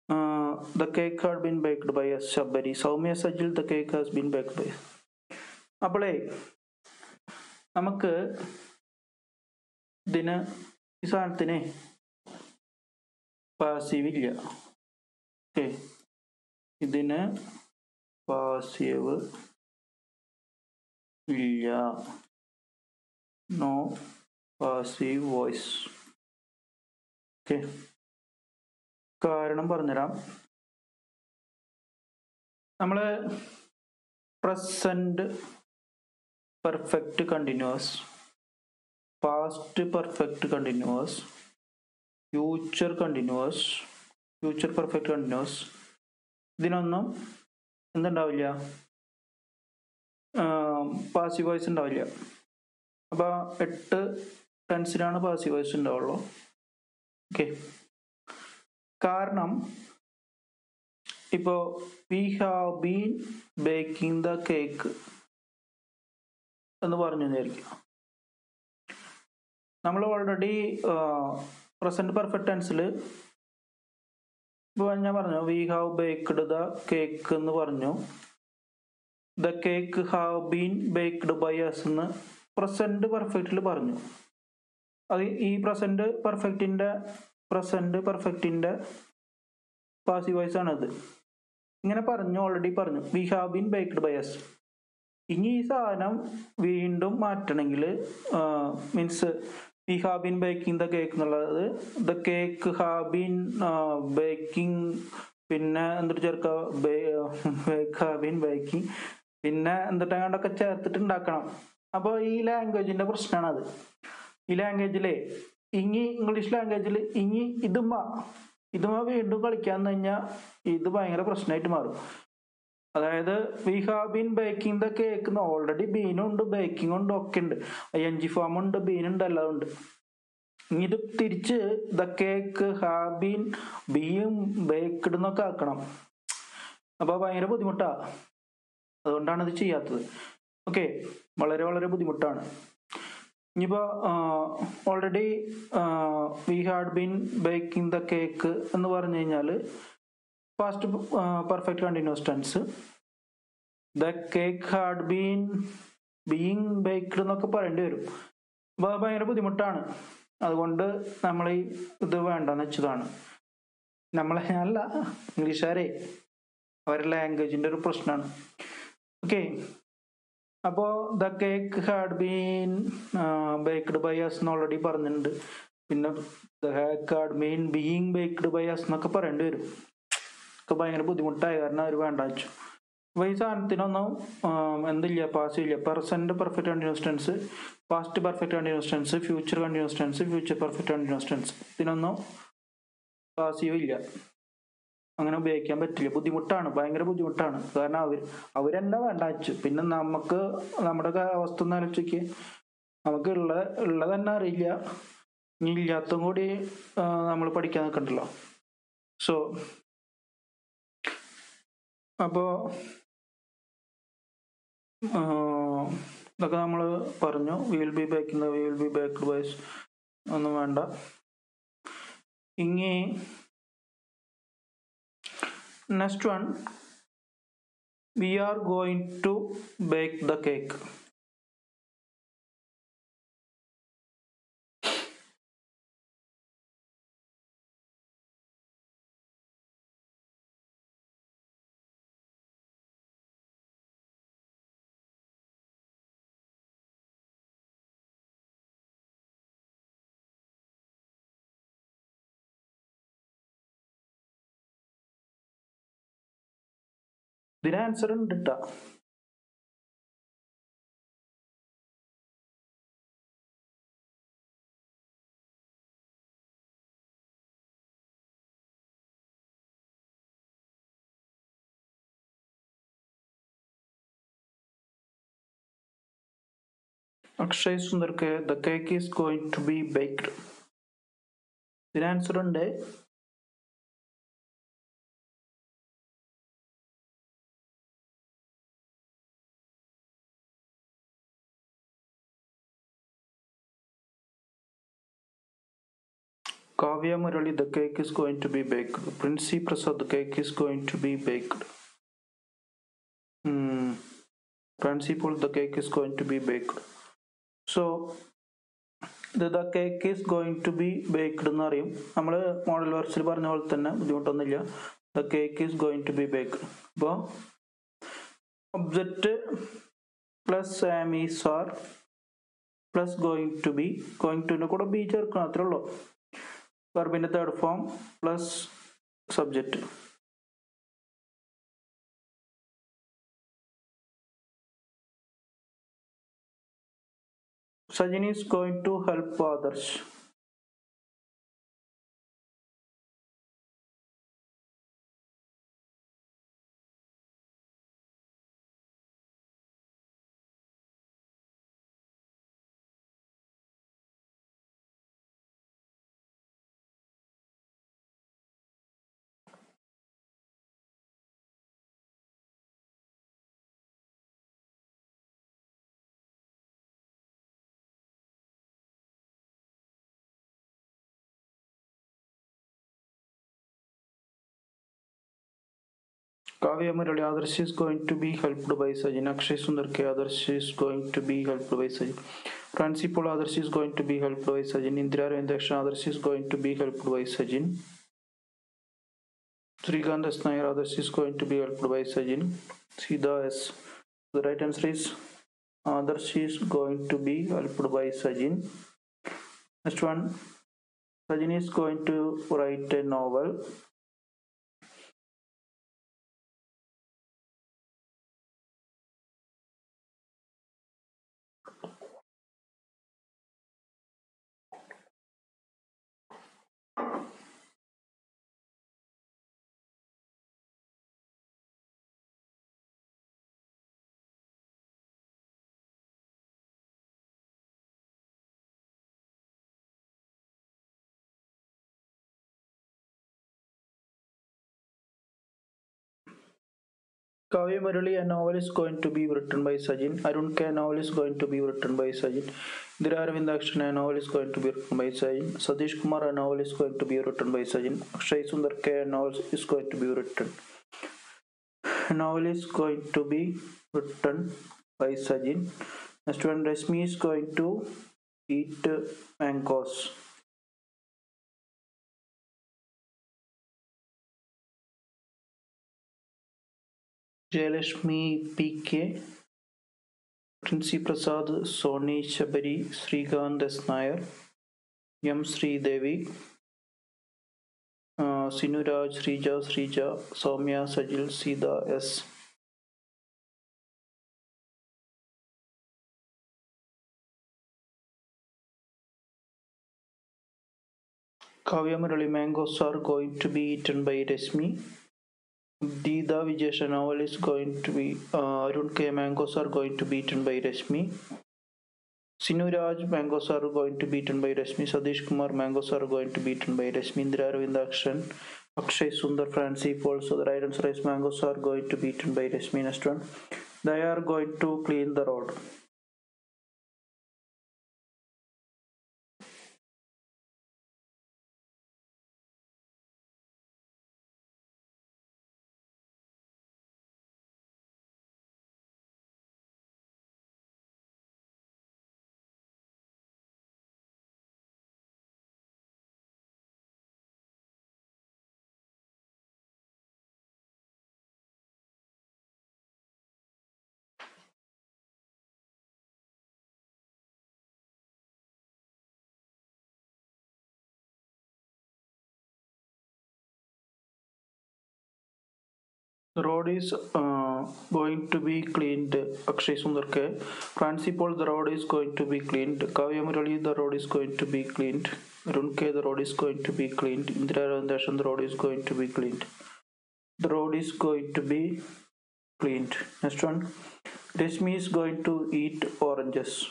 Speaker 1: Uh, the cake had been baked by us. Shabbari. Saumya Sajil the cake has been baked by us. അപ്പോളെ നമുക്ക് ഇതിന് ഈ സാധനത്തിന്
Speaker 2: passive ഇല്ല okay ഇതിന് passive ഇല്ല no passive voice okay കാരണം പറഞ്ഞുതരാം
Speaker 1: നമ്മൾ present perfect continuous past perfect continuous future continuous future perfect continuous ഇതിനൊന്നും എന്തുണ്ടാവില്ല പാസി വോയ്സ് ഉണ്ടാവില്ല അപ്പോൾ എട്ട് ടെൻസിലാണ് പാസി വോയ്സ് ഉണ്ടാവുള്ളൂ ഓക്കെ കാരണം ഇപ്പോൾ we have been baking the cake എന്ന് പറഞ്ഞു വിചാരിക്കുക നമ്മൾ ഓൾറെഡി പ്രസന്റ് പെർഫെക്റ്റ് ടെൻസിൽ ഇപ്പൊ ഞാൻ പറഞ്ഞു we have baked the cake എന്ന് പറഞ്ഞു the cake have been baked by us എന്ന് പ്രസന്റ് പെർഫെക്റ്റിൽ പറഞ്ഞു അത് ഈ പ്രസന്റ് പെർഫെക്റ്റിന്റെ പ്രസന്റ് പെർഫെക്റ്റിൻ്റെ പാസിവൈസ് ആണത് ഇങ്ങനെ പറഞ്ഞു ഓൾറെഡി പറഞ്ഞു we have been baked by us ഇനി ഈ സാധനം വീണ്ടും മാറ്റണമെങ്കിൽ മീൻസ് ഈ ഹാബിൻ ബേക്കിംഗ് ദ കേക്ക് എന്നുള്ളത് ദ കേക്ക് ഹാബിൻ ബേക്കിംഗ് പിന്നെ എന്തൊരു ചേർക്ക ബേക്ക് ഹാബിൻ ബേക്കിംഗ് പിന്നെ എന്നിട്ട് ചേർത്തിട്ട് ഉണ്ടാക്കണം അപ്പോൾ ഈ ലാംഗ്വേജിന്റെ പ്രശ്നമാണ് അത് ഈ ലാംഗ്വേജിലെ ഇനി ഇംഗ്ലീഷ് ലാംഗ്വേജിൽ ഇനി ഇതുമ്മ ഇതുമ്മ വീണ്ടും കളിക്കാന്ന് കഴിഞ്ഞാൽ ഇത് ഭയങ്കര പ്രശ്നമായിട്ട് മാറും അതായത് we have been baking the cake already ഉണ്ട് ബേക്കിംഗ് ഉണ്ട് ഒക്കെ ഉണ്ട് എൻജി ഫാം ഉണ്ട് ബീനുണ്ട് എല്ലാം ഉണ്ട് ഇത് തിരിച്ച് ദ കേക്ക് ഹാ ബീൻ ബീയും ബേക്ക്ഡ് എന്നൊക്കെ ആക്കണം അപ്പൊ ഭയങ്കര ബുദ്ധിമുട്ടാ അതുകൊണ്ടാണ് ഇത് ചെയ്യാത്തത് ഓക്കെ വളരെ വളരെ ബുദ്ധിമുട്ടാണ് ഇനിയിപ്പോ already we had been baking the cake എന്ന് പറഞ്ഞു കഴിഞ്ഞാൽ past perfect uh, perfect continuous tense the cake had been being baked എന്നൊക്കെ പറയേണ്ടി വരും അപ്പോൾ ഭയങ്കര ബുദ്ധിമുട്ടാണ് അതുകൊണ്ട് നമ്മൾ ഈ ഇത് വേണ്ടെന്ന് വെച്ചതാണ് നമ്മളെ അല്ല ഇംഗ്ലീഷുകാരെ അവരുടെ ലാംഗ്വേജിൻ്റെ ഒരു പ്രശ്നമാണ് ഓക്കെ അപ്പോൾ the cake had been baked by us എന്ന് ഓൾറെഡി പറഞ്ഞിട്ടുണ്ട് പിന്നെ the cake had been being baked by us എന്നൊക്കെ പറയേണ്ടി വരും ഒക്കെ ഭയങ്കര ബുദ്ധിമുട്ടായി കാരണം അവർ വേണ്ട വെച്ചു അപ്പോൾ ഈ സാധനത്തിനൊന്നും എന്തില്ല പാസില്ല present perfect continuous tense past perfect continuous tense future continuous tense future perfect continuous tense ഇതിനൊന്നും പാസീവ് ഇല്ല അങ്ങനെ ഉപയോഗിക്കാൻ പറ്റില്ല ബുദ്ധിമുട്ടാണ് ഭയങ്കര ബുദ്ധിമുട്ടാണ് കാരണം അവർ അവരെന്നെ വേണ്ട വെച്ചു പിന്നെ നമുക്ക് നമ്മുടെ അവസ്ഥ ഒന്ന് ആലോചിക്ക് നമുക്ക് ഉള്ളത് തന്നെ അറിയില്ല ഇനി ഇല്ലാത്തതും കൂടി നമ്മൾ പഠിക്കാൻ നിൽക്കണ്ടല്ലോ സോ അപ്പോൾ ഇതൊക്കെ നമ്മൾ പറഞ്ഞു will be back in will be back vice ഒന്നും വേണ്ട ഇനി next one
Speaker 2: we are going to bake the cake The ದಿನಾನ್ಸರನ್ನು ದಿಟ್ಟ Akshay Sundarke, the cake is going to be baked. The answer on day Kavya
Speaker 1: Murali, the cake is going to be baked. Princey Prasad, the cake is going to be baked. Hmm. Principal, the cake is going to be baked. So, ഇത് the cake is going to be baked എന്ന് അറിയും നമ്മൾ model വർക്സിൽ പറഞ്ഞ പോലെ തന്നെ ബുദ്ധിമുട്ടൊന്നുമില്ല the cake is going to be baked അപ്പോൾ object plus സാമീസ് are plus going to be going ടുവിൻ്റെ കൂടെ ബി ചേർക്കണം അത്രേ ഉള്ളൂ verb in the third form plus subject
Speaker 2: Sajini is going to help others Kavya Murali,
Speaker 1: others is going to be helped by Sajin. Akshay Sundarke, others is going to be helped by Sajin. Principal, others is going to be helped by Sajin. Indira Rendakshan, others is going to be helped by Sajin. Srikanth S. Nair, others is going to be helped by Sajin. Sida S. The right answer is others is going to be helped by Sajin. Next one, Sajin is going
Speaker 2: to write a novel.
Speaker 1: Kavya Murali, a novel is going to be written by Sajin. Arun K, a novel is going to be written by Sajin. Dirar Vindakshan, a novel is going to be written by Sajin. Sadish Kumar, a novel is going to be written by Sajin. Akshay Sundar K, a novel is going to be written. A novel is going to be written by Sajin. Next one, Rashmi is going to eat mangoes. Jayalakshmi P K Princy Prasad Sony Sabari Srikanth S Nair M Sreedevi Sinuraj Sreeja Sreeja Soumya Sajil Seetha S Kavya Murali mangoes are going to be eaten by Resmi Dida The Vijay is going to be uh, Arun K. Mangos are going to be eaten by Rashmi. Sinuraj mangoes are going to be eaten by Rashmi. Sadish Kumar mangoes are going to be eaten by Rashmi. Indira Arvind Akshan, Akshay Sundar Francis Paul. So the items rice mangoes are going to be eaten by Rashmi Nastran. They are going to clean the road. The road is uh, going to be cleaned. Akshay Sundar K. Principal, the road is going to be cleaned. Kavya Murali, the road is going to be cleaned. Runke, the road is going to be cleaned. Indira Randashan, the road is going to be cleaned. The road is going to be cleaned. Next one. Desmi is going to eat oranges.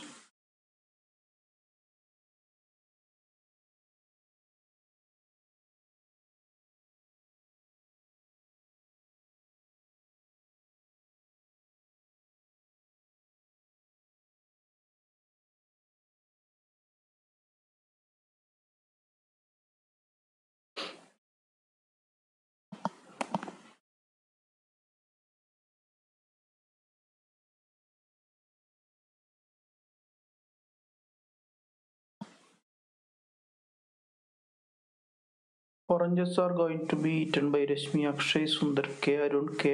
Speaker 1: Oranges are going to be eaten by Rashmi, Akshay, Sundar K, Arun K.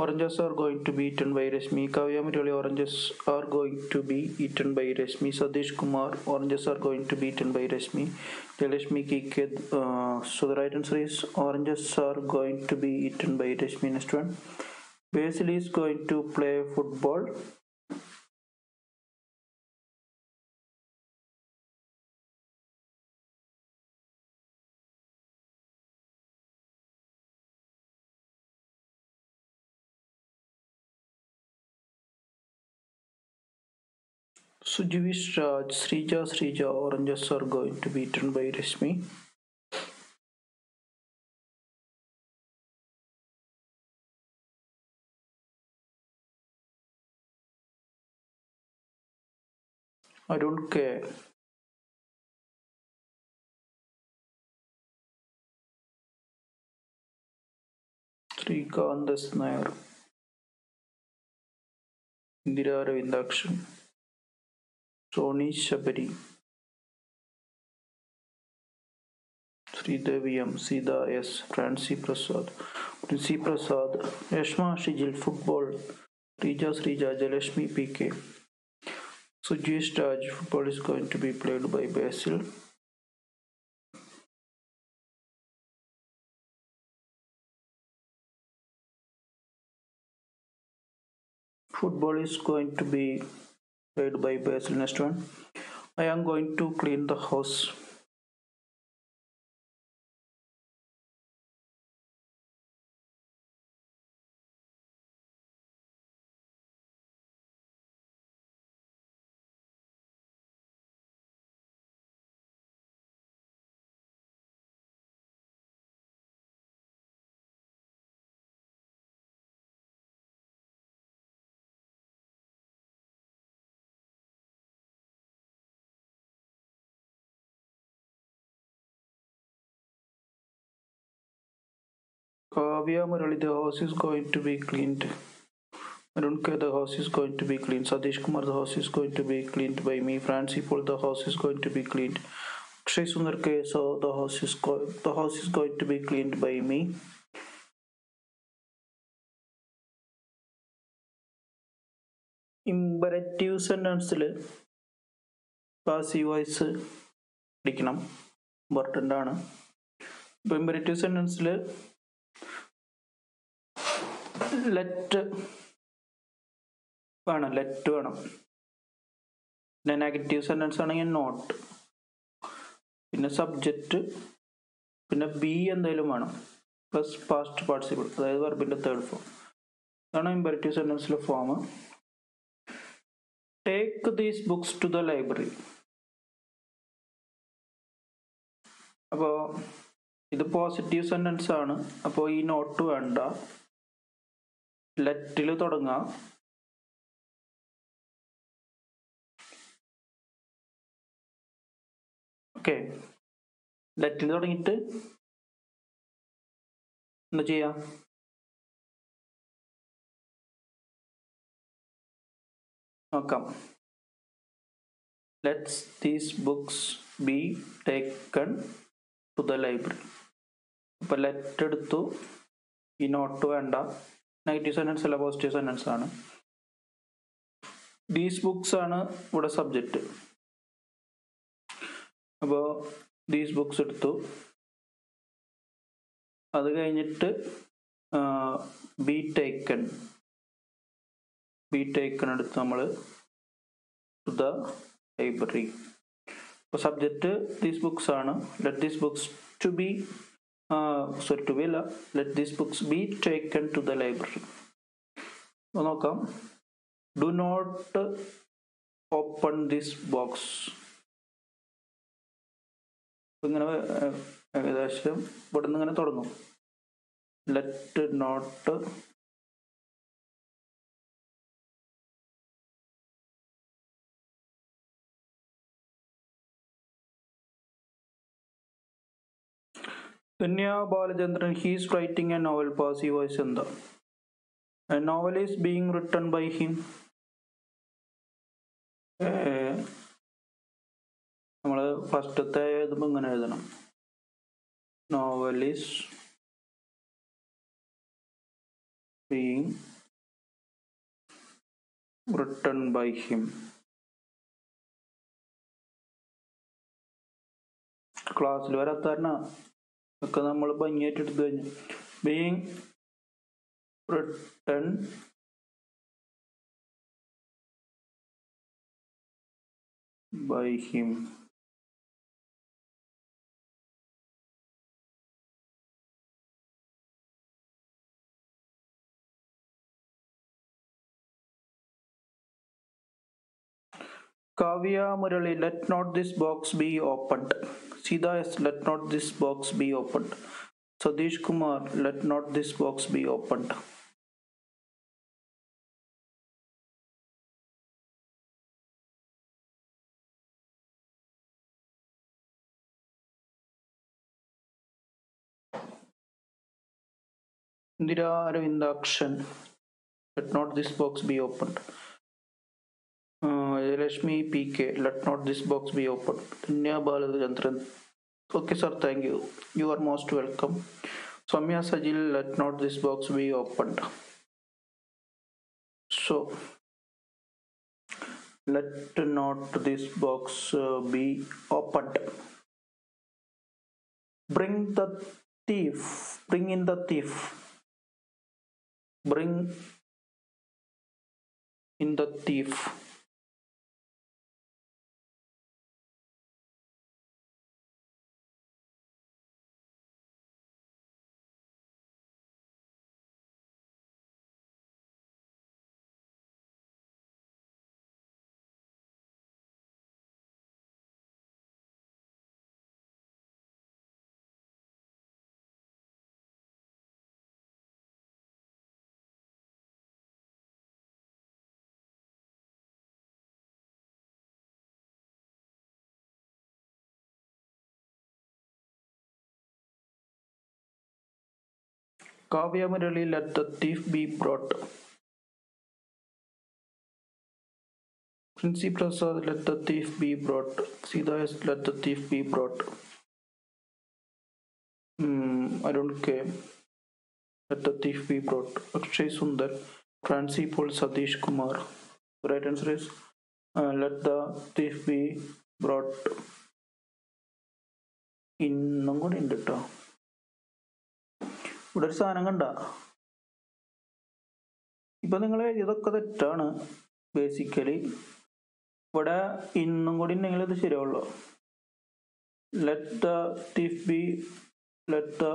Speaker 1: Oranges are going to be eaten by Rashmi. Kavya Murali, oranges are going to be eaten by Rashmi. Sadish Kumar, oranges are going to be eaten by Rashmi. Telashmi K. K. Uh, so the right answer is oranges are going to be eaten by Rashmi. Next one. Basil is going to play football.
Speaker 2: So Jewish Raj, Srija, Srija, oranges are going to be eaten by Rishmi. I don't care. Srika and the snare. Indira Arvindakshan.
Speaker 1: Sony Shabari Sridevi M. Sida S. Franci Prasad Princy Prasad Yashma Shijil Football Rija Srija Jalashmi PK so Jewish football is going to be played by Basil
Speaker 2: football is going to be read by Basil Nestor. I am going to clean the house.
Speaker 1: Kavya Murali, the house is going to be cleaned. Arunka, the house is going to be cleaned. Sadish Kumar, the house is going to be cleaned by me. Francipol, the house is going to be cleaned. Sri Sundar Keshav, the house is going, the house is going to be cleaned by me.
Speaker 2: Imperative imperative സെൻറ്റൻസിൽ
Speaker 1: passive voice ഇടിക്കണം important ആണ് Imperative sentence le. Let വേണം let വേണം പിന്നെ negative sentence ആണെങ്കിൽ not പിന്നെ subject പിന്നെ be എന്തെങ്കിലും വേണം പ്ലസ് പാസ്റ്റ് പാർട്ടിസിപ്പിൾ അതായത് വെർബിൻ്റെ തേർഡ് ഫോം ഇതാണ് ഇമ്പറേറ്റീവ് സെന്റൻസിലെ form take these books to the
Speaker 2: library അപ്പോൾ ഇത് പോസിറ്റീവ് സെന്റൻസ് ആണ് അപ്പോൾ ഈ നോട്ട് വേണ്ട ലെറ്റിൽ തുടങ്ങാം ഓക്കെ ലെറ്റിൽ തുടങ്ങിയിട്ട് എന്താ ചെയ്യാം നോക്കാം
Speaker 1: let's these books be taken to the library അപ്പൊ ലെറ്റ് എടുത്തു ഈ നോട്ട് വേണ്ട നെഗറ്റീവ് ഡിസോണൻസ് അല്ല പോസ്റ്റ് ഡിസോണൻസ് ആണ് ദീസ് ബുക്സ് ആണ് ഇവിടെ സബ്ജക്റ്റ് അപ്പോൾ ദീസ് ബുക്സ് എടുത്തു
Speaker 2: അത് കഴിഞ്ഞിട്ട് ബി ടേക്കൺ
Speaker 1: ബി ടേക്കൺ എടുത്ത് നമ്മൾ ടു ദ ലൈബ്രറി അപ്പോൾ സബ്ജക്റ്റ് ദീസ് ബുക്സ് ആണ് let these books to be uh, sorry to Vela, let these books be taken to the library. നോക്കാം do not open this
Speaker 2: box ഇങ്ങനെ ഏകദേശം ഇവിടെ നിന്ന് ഇങ്ങനെ തുടങ്ങും let not
Speaker 1: Dunya Balachandran, he is writing a novel, voice Pasivasanda. A novel is being written by him.
Speaker 2: നമ്മൾ ഫസ്റ്റത്തെ എഴുതുമ്പോൾ ഇങ്ങനെ എഴുതണം novel is being written by him ക്ലാസ്സിൽ വരാത്തരണ ഒക്കെ നമ്മൾ ഭംഗിയായിട്ട് എടുത്തു കഴിഞ്ഞു being written by him
Speaker 1: Kavya Murali, let not this box be opened. Sida is let not this box be opened. Sadish Kumar, let not this box be opened.
Speaker 2: Indira Arvindakshan,
Speaker 1: let not this box be opened. Vijayalakshmi PK, let not this box be opened. Dhanya Balachandran. Okay, sir, thank you. You are most welcome. Samya Sajil, let not this box be opened. So, let not this
Speaker 2: box uh, be opened.
Speaker 1: Bring the thief. Bring in the thief. Bring
Speaker 2: in the thief. Kavya Murali, let the thief be brought. Prince Prasad, let the thief
Speaker 1: be brought. Siddhas, let the thief be brought. Hmm, I don't care. Let the thief be brought. Akshay Sundar, Francie Paul Satish Kumar. right answer is uh, let the thief be brought. In Nangodin Datta.
Speaker 2: ഇവിടെ ഒരു സാധനം കണ്ട
Speaker 1: ഇപ്പൊ നിങ്ങൾ എഴുതിയതൊക്കെ തെറ്റാണ് basically ഇവിടെ ഇന്നും കൂടി ഉണ്ടെങ്കിൽ ഇത് ശരിയുള്ളു let the thief be let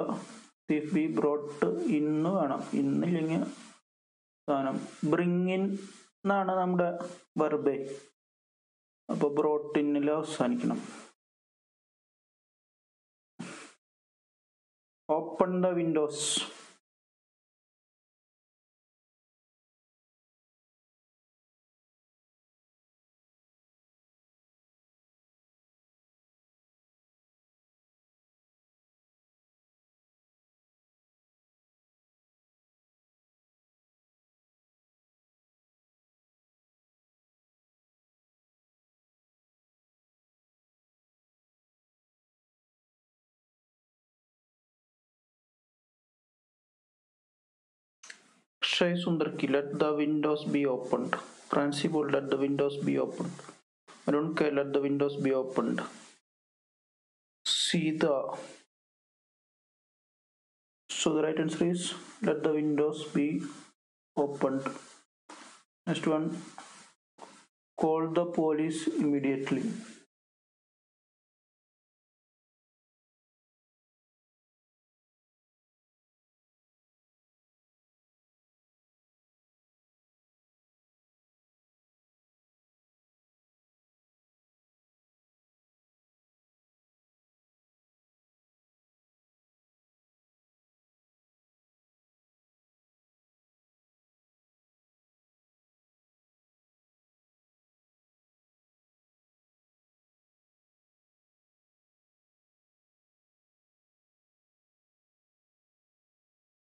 Speaker 1: thief be brought ഇന്ന് വേണം ഇന്നില്ലെങ്കിൽ സാധനം ബ്രിങ്ങിൻ എന്നാണ് നമ്മുടെ ബർബേ അപ്പൊ ബ്രോട്ടിന്നിൽ അവസാനിക്കണം
Speaker 2: open the windows
Speaker 1: Sundar ki, let the windows be opened. Principal, let the windows be opened. Arunke, let the windows be opened. Sita. So the right answer is let the windows be opened. Next one, call the police immediately.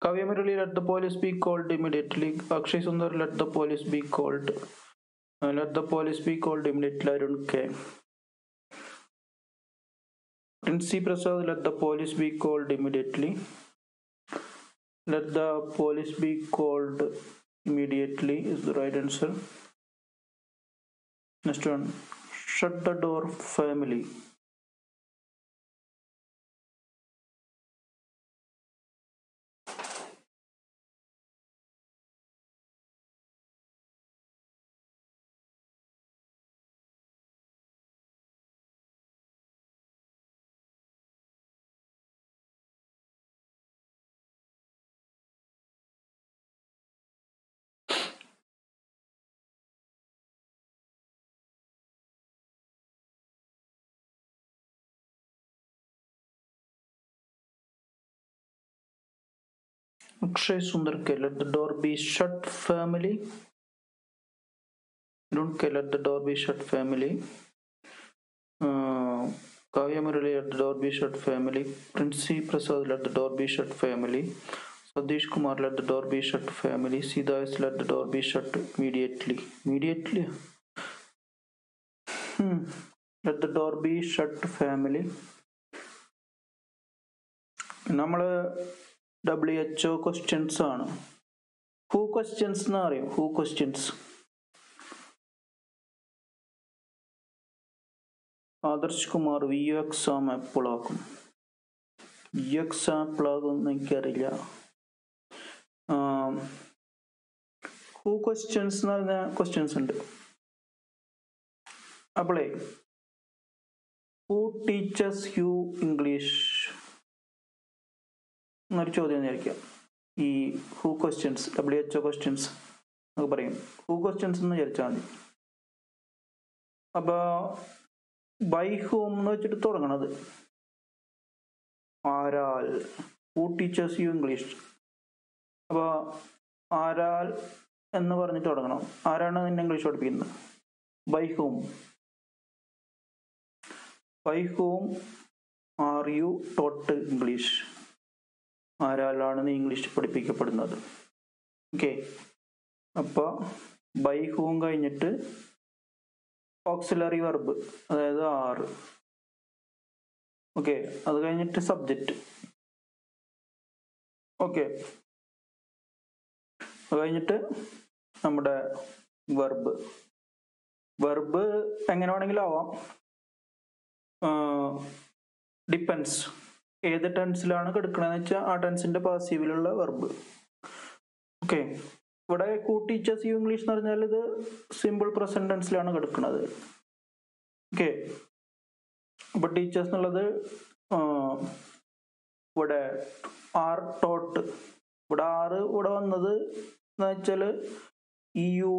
Speaker 1: Kavya Murali, let the police be called immediately. Akshay Sundar, let the police be called. Uh, let the police be called immediately. I don't care. Prince Prasad, let the police be called immediately. Let the police be called immediately is the right answer. Next one. Shut
Speaker 2: the door, family. Akshay Sundarke, let the door be shut,
Speaker 1: family. Don't let the door be shut, family. Uh, Kavya Murali, let the door be shut, family. Princey Prasad, let the door be shut, family. Sadish Kumar, let the door be shut, family. Sida let the door be shut immediately. Immediately? Hmm. Let the door be shut, family. നമ്മൾ W H O questions ആണ് who questions എന്ന് അറിയും who questions Adarsh Kumar V U exam എപ്പോഴാക്കും V U exam എപ്പോഴാകുമെന്ന് എനിക്കറിയില്ല who questions എന്ന് പറഞ്ഞ questions ഉണ്ട് അപ്പോളേ ഹൂ ടീച്ചേഴ്സ് യു ഇംഗ്ലീഷ് എന്നൊരു ചോദ്യം വിചാരിക്കാം ഈ who questions W H questions എന്നൊക്കെ പറയും ഹൂ ക്വസ്റ്റ്യൻസ് എന്ന് വിചാരിച്ചാൽ മതി അപ്പോൾ ബൈ ഹൂം എന്ന് വെച്ചിട്ട് തുടങ്ങണത് ആരാൽ ഹൂ ടീച്ചേഴ്സ് യു ഇംഗ്ലീഷ് അപ്പോൾ ആരാൽ എന്ന് പറഞ്ഞിട്ട് തുടങ്ങണം ആരാണ് നിന്നെ ഇംഗ്ലീഷ് പഠിപ്പിക്കുന്നത് by whom by whom are you taught English ആരാലാണ് ഇംഗ്ലീഷ് പഠിപ്പിക്കപ്പെടുന്നത് ഓക്കെ അപ്പോൾ ബൈ ഹൂം കഴിഞ്ഞിട്ട് ഓക്സിലറി വെർബ് അതായത് ആറ് ഓക്കെ അത് കഴിഞ്ഞിട്ട് സബ്ജക്റ്റ്
Speaker 2: ഓക്കെ അത് കഴിഞ്ഞിട്ട്
Speaker 1: നമ്മുടെ വെർബ് വെർബ് എങ്ങനെ വേണമെങ്കിലും ആവാം ഡിപ്പെൻസ് ഏത് ടെൻസിലാണ് കിടക്കണമെന്ന് വെച്ചാൽ ആ ടെൻസിന്റെ പാസീവിലുള്ള വെർബ് ഓക്കെ ഇവിടെ കൂ ടീച്ചേഴ്സ് യു ഇംഗ്ലീഷ് എന്ന് പറഞ്ഞാൽ ഇത് സിമ്പിൾ പ്രസന്റ് ടെൻസിലാണ് കിടക്കുന്നത് ഓക്കെ അപ്പോൾ ടീച്ചേഴ്സ് എന്നുള്ളത് ഇവിടെ ആർ ടോട്ട് ഇവിടെ ആറ് ഇവിടെ വന്നത് എന്ന് വെച്ചാൽ ഇ e യു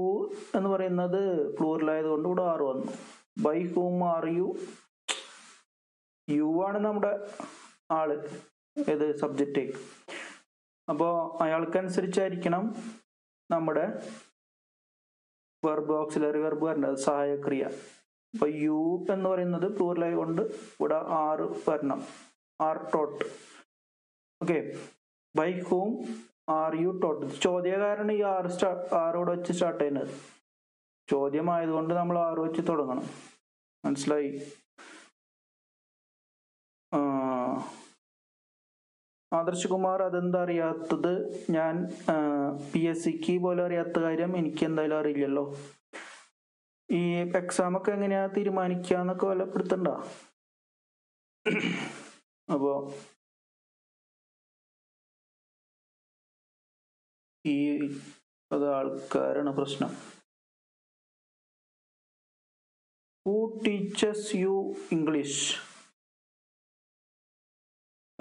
Speaker 1: എന്ന് പറയുന്നത് പ്ലൂറിലായതുകൊണ്ട് ഇവിടെ ആറ് വന്നു by whom are you you ആണ് നമ്മുടെ ആള് ഏത് സബ്ജക്റ്റ് അപ്പോൾ അയാൾക്കനുസരിച്ചായിരിക്കണം നമ്മുടെ വെർബ് ഓക്സിലറി വെർബ് വരേണ്ടത് സഹായക്രിയ അപ്പൊ യു എന്ന് പറയുന്നത് പ്ലൂറലായി കൊണ്ട് ഇവിടെ ആറ് വരണം are taught okay by whom are you taught ചോദ്യകാരണം ഈ ആറ് സ്റ്റാ ആറോട് വെച്ച് സ്റ്റാർട്ട് ചെയ്യുന്നത് ചോദ്യമായതുകൊണ്ട് നമ്മൾ ആറ് വെച്ച് തുടങ്ങണം മനസ്സിലായി ആദർശ് കുമാർ അതെന്താ അറിയാത്തത് ഞാൻ പി എസ് സിക്ക് പോലെ അറിയാത്ത കാര്യം എനിക്ക് എന്തായാലും അറിയില്ലല്ലോ ഈ എക്സാം ഒക്കെ എങ്ങനെയാ തീരുമാനിക്കുക എന്നൊക്കെ വല്ലപ്പെടുത്തണ്ട അപ്പോ
Speaker 2: ഈ അത് ആൾക്കാരാണ് പ്രശ്നം ഹൂ ടീച്ചേഴ്സ് യു ഇംഗ്ലീഷ്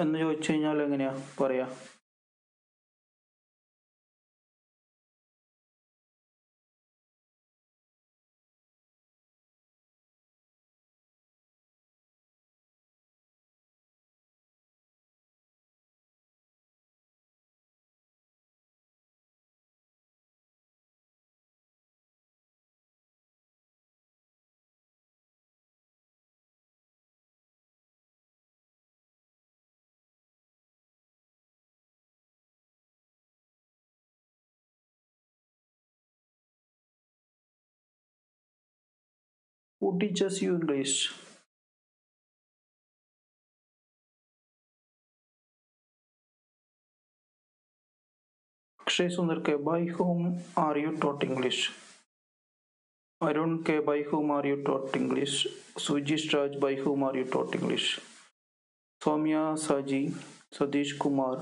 Speaker 2: എന്ന് ചോദിച്ചു കഴിഞ്ഞാൽ എങ്ങനെയാ പറയാ who teaches you English?
Speaker 1: Akshay by whom are you taught English? I don't care by whom are you taught English. Sujish Raj, by whom are you taught English? Swamya Saji, Sadish Kumar.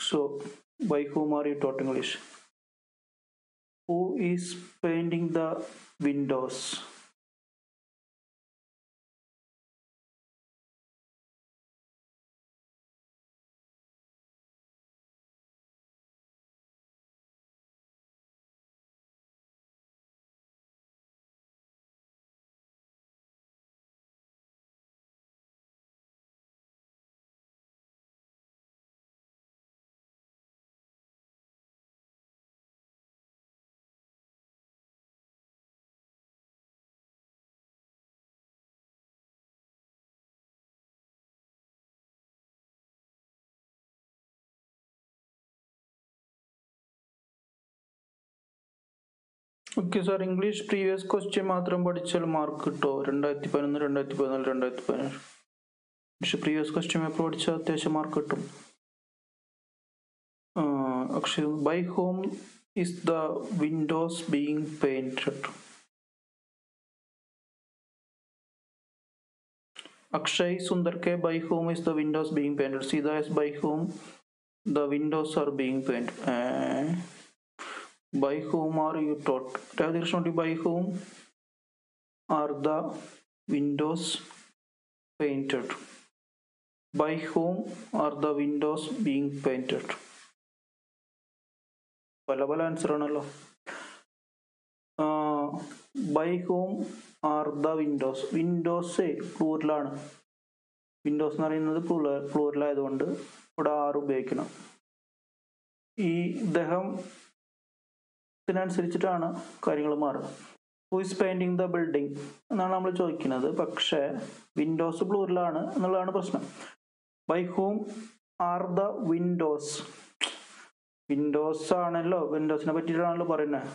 Speaker 1: So, by whom are you taught English? Who is painting the windows? Okay sir English previous question മാത്രം പഠിച്ചാൽ mark കിട്ടുമോ രണ്ടായിരത്തി പതിനൊന്ന് രണ്ടായിരത്തി പതിനാല് രണ്ടായിരത്തി പതിനേഴ് പക്ഷെ പ്രീവിയസ് ക്വസ്റ്റ്യൻ പേപ്പർ പഠിച്ചാൽ അത്യാവശ്യം മാർക്ക് കിട്ടും പക്ഷെ by whom is the windows being painted Akshay Sundar K by whom is the windows being painted Seetha is by whom the windows are being painted by whom are you taught Radhakrishna by whom are the windows painted by whom are the windows being painted പല പല answer ആണല്ലോ by whom are the windows windows പ്ലൂറിലാണ് windows എന്ന് പറയുന്നത് plural ആയതുകൊണ്ട് ഇവിടെ R ഉപയോഗിക്കണം ഈ ഇദ്ദേഹം ഇതിനനുസരിച്ചിട്ടാണ് കാര്യങ്ങൾ മാറുക ഇസ് പെയിന്റിങ് ദ ബിൽഡിംഗ് എന്നാണ് നമ്മൾ ചോദിക്കുന്നത് പക്ഷേ വിൻഡോസ് ബ്ലൂറിലാണ് എന്നുള്ളതാണ് പ്രശ്നം by whom are the windows windows ആണല്ലോ വിൻഡോസിനെ പറ്റിയിട്ടാണല്ലോ പറയുന്നത്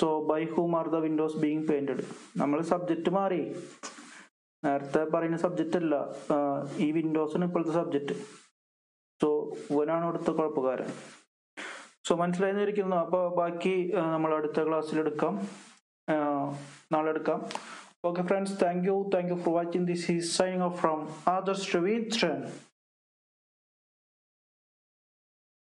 Speaker 1: so by whom are the windows being painted നമ്മൾ സബ്ജക്റ്റ് മാറി നേരത്തെ പറയുന്ന സബ്ജക്റ്റ് അല്ല ഈ വിൻഡോസാണ് ഇപ്പോഴത്തെ സബ്ജക്റ്റ് സോ ഇവനാണ് ഇവിടുത്തെ കുഴപ്പക്കാരൻ സോ മനസ്സിലായിരിക്കുന്നു അപ്പൊ ബാക്കി നമ്മൾ അടുത്ത ക്ലാസ്സിൽ എടുക്കാം നാളെ എടുക്കാം okay friends thank you thank you for watching this is signing off from Adarsh Raveendran